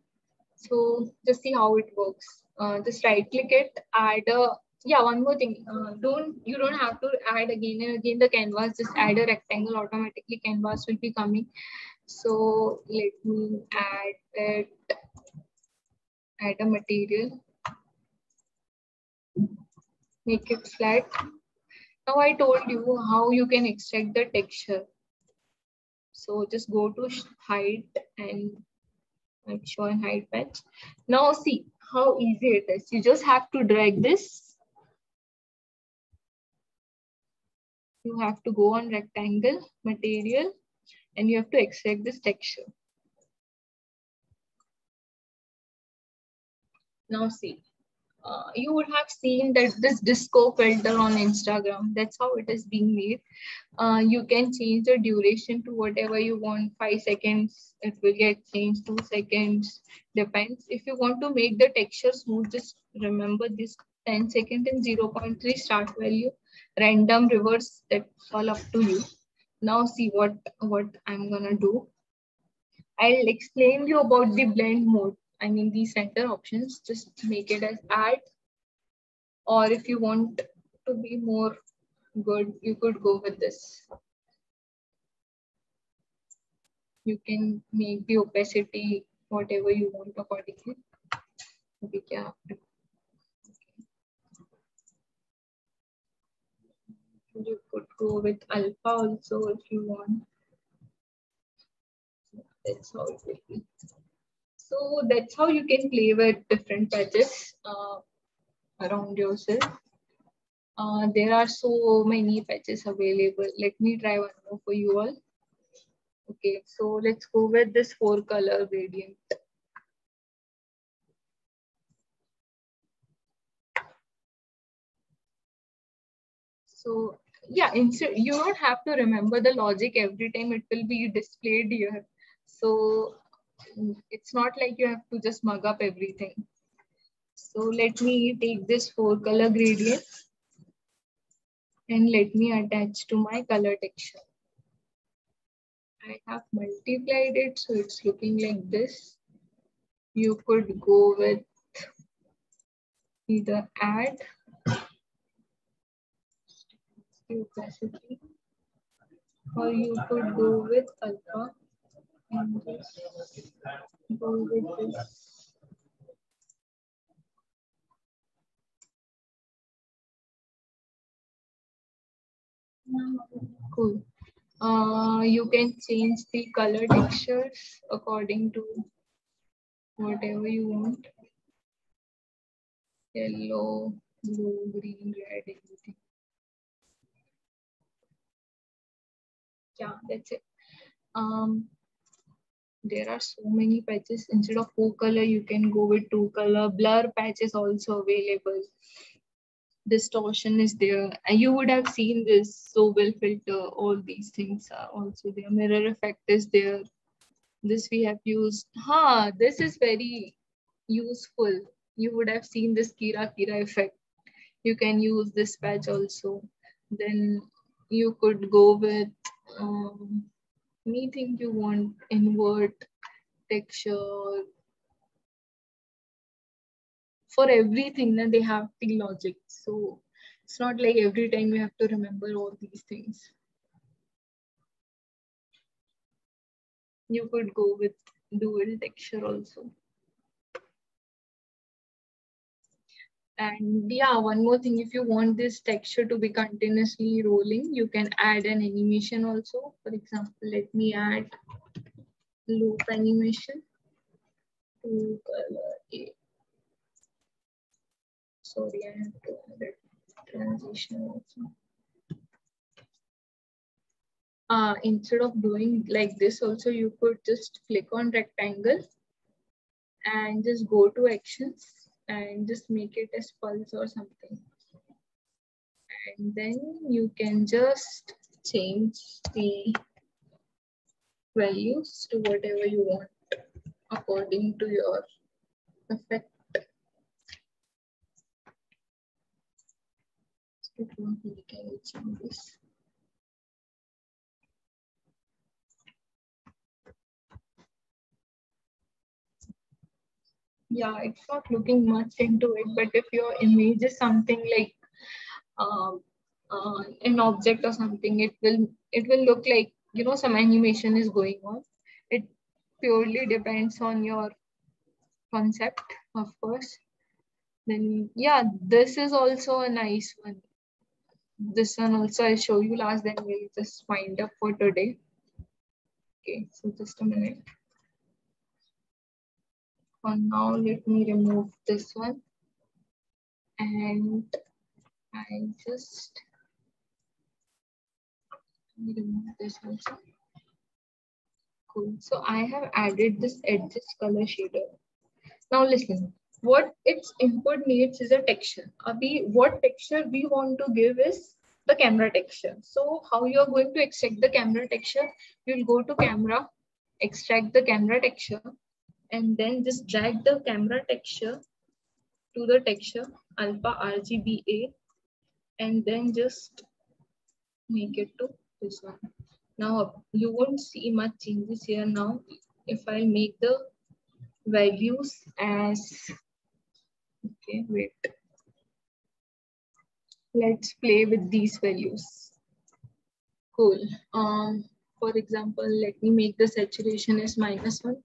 [SPEAKER 1] So just see how it works. Uh, just right click it, add a, yeah, one more thing. Uh, don't, you don't have to add again and again the canvas, just add a rectangle, automatically canvas will be coming. So let me add it, add a material, make it flat. Now I told you how you can extract the texture. So just go to hide and like show and hide patch. Now see how easy it is. You just have to drag this. You have to go on rectangle material and you have to extract this texture. Now see, uh, you would have seen that this disco filter on Instagram, that's how it is being made. Uh, you can change the duration to whatever you want, five seconds, it will get changed two seconds, depends. If you want to make the texture smooth, just remember this 10 second and 0 0.3 start value, random reverse, that's all up to you. Now see what, what I'm gonna do. I'll explain you about the blend mode. I mean, these center options, just make it as add. Or if you want to be more good, you could go with this. You can make the opacity whatever you want accordingly. Yeah. You could go with alpha also if you want. That's how it will be. So that's how you can play with different patches uh, around yourself. Uh, there are so many patches available. Let me try one more for you all. Okay, so let's go with this four color gradient. So yeah, you don't have to remember the logic every time it will be displayed here. So it's not like you have to just mug up everything. So let me take this four color gradient and let me attach to my color texture. I have multiplied it, so it's looking like this. You could go with either add opacity or you could go with alpha Cool. Uh, you can change the color textures according to whatever you want. Yellow, blue, green, red, everything. Yeah, that's it. Um, there are so many patches. Instead of four color, you can go with two color. Blur patches also available. Distortion is there. And you would have seen this so Sobel filter. All these things are also there. Mirror effect is there. This we have used. Ha this is very useful. You would have seen this kira kira effect. You can use this patch also. Then you could go with um, anything you want invert texture for everything then they have the logic. So it's not like every time you have to remember all these things. You could go with dual texture also and yeah one more thing if you want this texture to be continuously rolling you can add an animation also. For example let me add loop animation to color A. Sorry, I have to add a transition also. Uh, instead of doing like this also, you could just click on rectangle and just go to actions and just make it as pulse or something. And then you can just change the values to whatever you want according to your effect won't make any changes. Yeah, it's not looking much into it, but if your image is something like um, uh, an object or something, it will it will look like you know some animation is going on. It purely depends on your concept, of course. Then yeah, this is also a nice one this one also I show you last, then we'll just wind up for today. Okay, so just a minute. For now, let me remove this one. And I just remove this also. Cool. So I have added this edges color shader. Now listen, what its input needs is a texture. Abhi, what texture we want to give is the camera texture. So how you're going to extract the camera texture, you'll go to camera, extract the camera texture, and then just drag the camera texture to the texture alpha RGBA, and then just make it to this one. Now you won't see much changes here now. If I make the values as Okay, wait. Let's play with these values. Cool. Um, for example, let me make the saturation as minus one.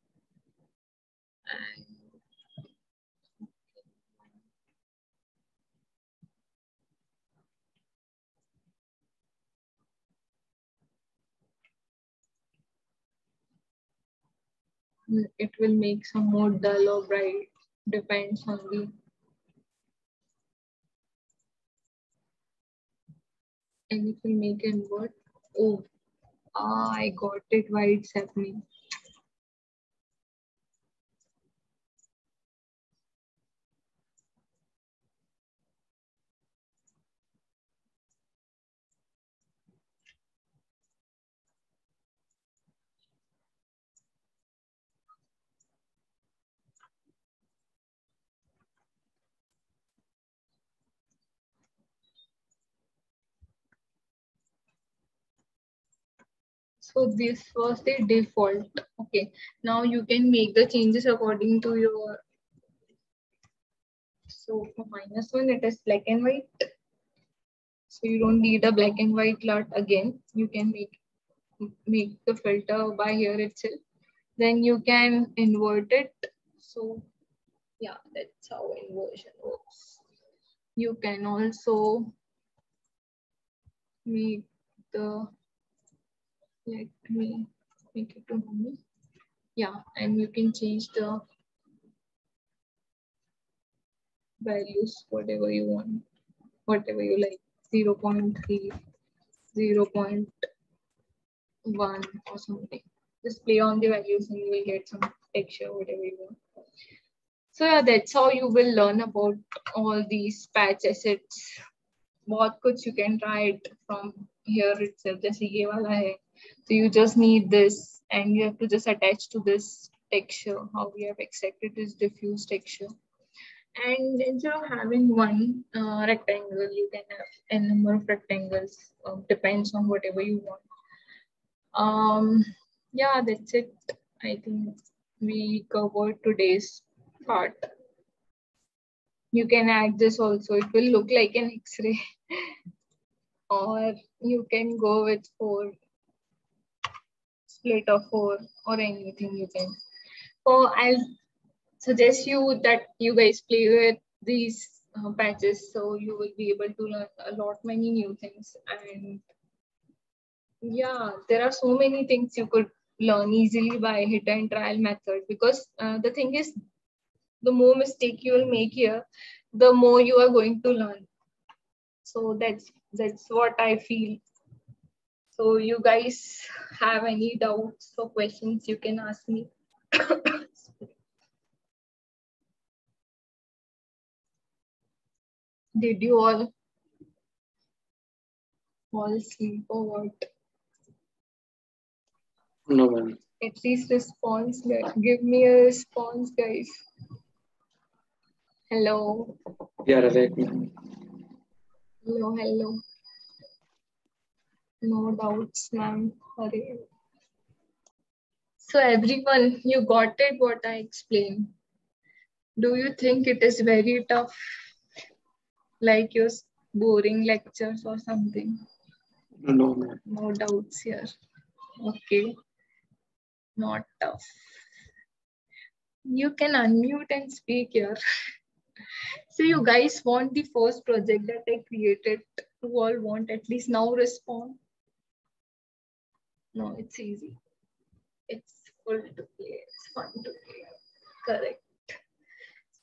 [SPEAKER 1] It will make some more dull or bright depends on the and it will make invert oh ah, i got it why it's happening So this was the default. Okay. Now you can make the changes according to your. So for minus one, it is black and white. So you don't need a black and white LUT again. You can make make the filter by here itself. Then you can invert it. So yeah, that's how inversion works. You can also make the let me make it to normal. Yeah, and you can change the values, whatever you want, whatever you like, 0 0.3, 0 0.1 or something. Just play on the values and you will get some texture, whatever you want. So yeah, that's how you will learn about all these patch assets. बहुत कुछ you can try it from here itself. जैसे ये वाला है so you just need this and you have to just attach to this texture, how we have extracted this diffuse texture. And instead of having one uh, rectangle, you can have a number of rectangles, uh, depends on whatever you want. Um, yeah, that's it. I think we covered today's part. You can add this also. It will look like an X-ray. [laughs] or you can go with four split of four or anything you can. So I'll suggest you that you guys play with these uh, patches so you will be able to learn a lot many new things. And yeah there are so many things you could learn easily by hit and trial method because uh, the thing is the more mistake you will make here the more you are going to learn. So that's that's what i feel so you guys have any doubts or questions, you can ask me. [coughs] Did you all fall asleep or what?
[SPEAKER 2] No, ma'am.
[SPEAKER 1] At least response. Give me a response, guys. Hello.
[SPEAKER 2] Yeah, awake, ma'am.
[SPEAKER 1] Hello, hello. No doubts, ma'am. So everyone, you got it what I explained. Do you think it is very tough? Like your boring lectures or something?
[SPEAKER 2] No, ma'am.
[SPEAKER 1] No doubts here. Okay. Not tough. You can unmute and speak here. [laughs] so you guys want the first project that I created You all want at least now respond. No, it's easy. It's full to play. It's fun to play. Correct.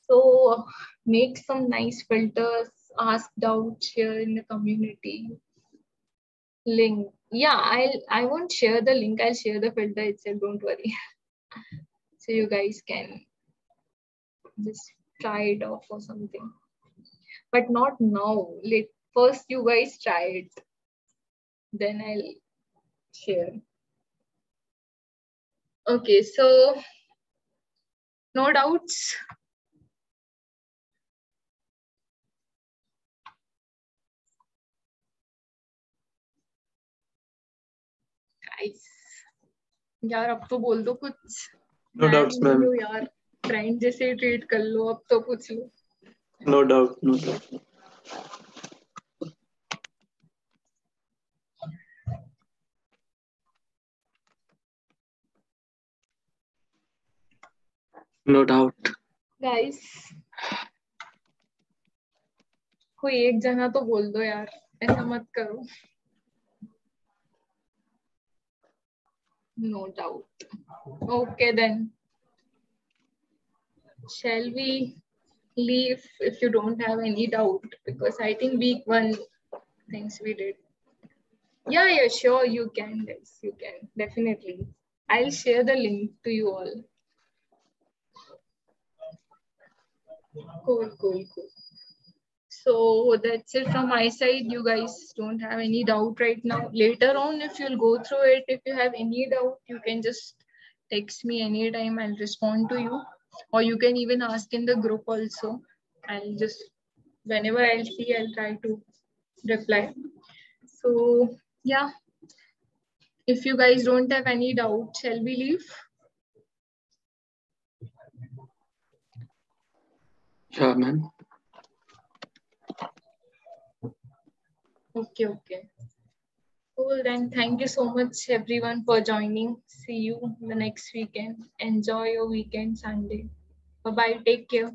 [SPEAKER 1] So make some nice filters. Ask doubts here in the community. Link. Yeah, I'll I won't share the link. I'll share the filter itself. Don't worry. [laughs] so you guys can just try it off or something. But not now. Let first you guys try it. Then I'll share. Okay, so no doubts. Guys, यार अब तो बोल दो कुछ
[SPEAKER 2] No doubts, ma'am.
[SPEAKER 1] यार friend जैसे treat कर लो अब तो पूछ लो
[SPEAKER 2] No doubt, no doubt. no doubt.
[SPEAKER 1] Guys, कोई एक जना तो बोल दो यार, ऐसा मत करो। No doubt okay then shall we leave if you don't have any doubt because I think week one things we did yeah yeah sure you can you can definitely I share the link to you all Cool, cool, cool. So that's it from my side. You guys don't have any doubt right now. Later on, if you'll go through it, if you have any doubt, you can just text me anytime. I'll respond to you. Or you can even ask in the group also. I'll just, whenever I'll see, I'll try to reply. So yeah, if you guys don't have any doubt, shall we leave?
[SPEAKER 2] Ma'am.
[SPEAKER 1] Okay, okay. Cool, then thank you so much everyone for joining. See you the next weekend. Enjoy your weekend Sunday. Bye-bye. Take care.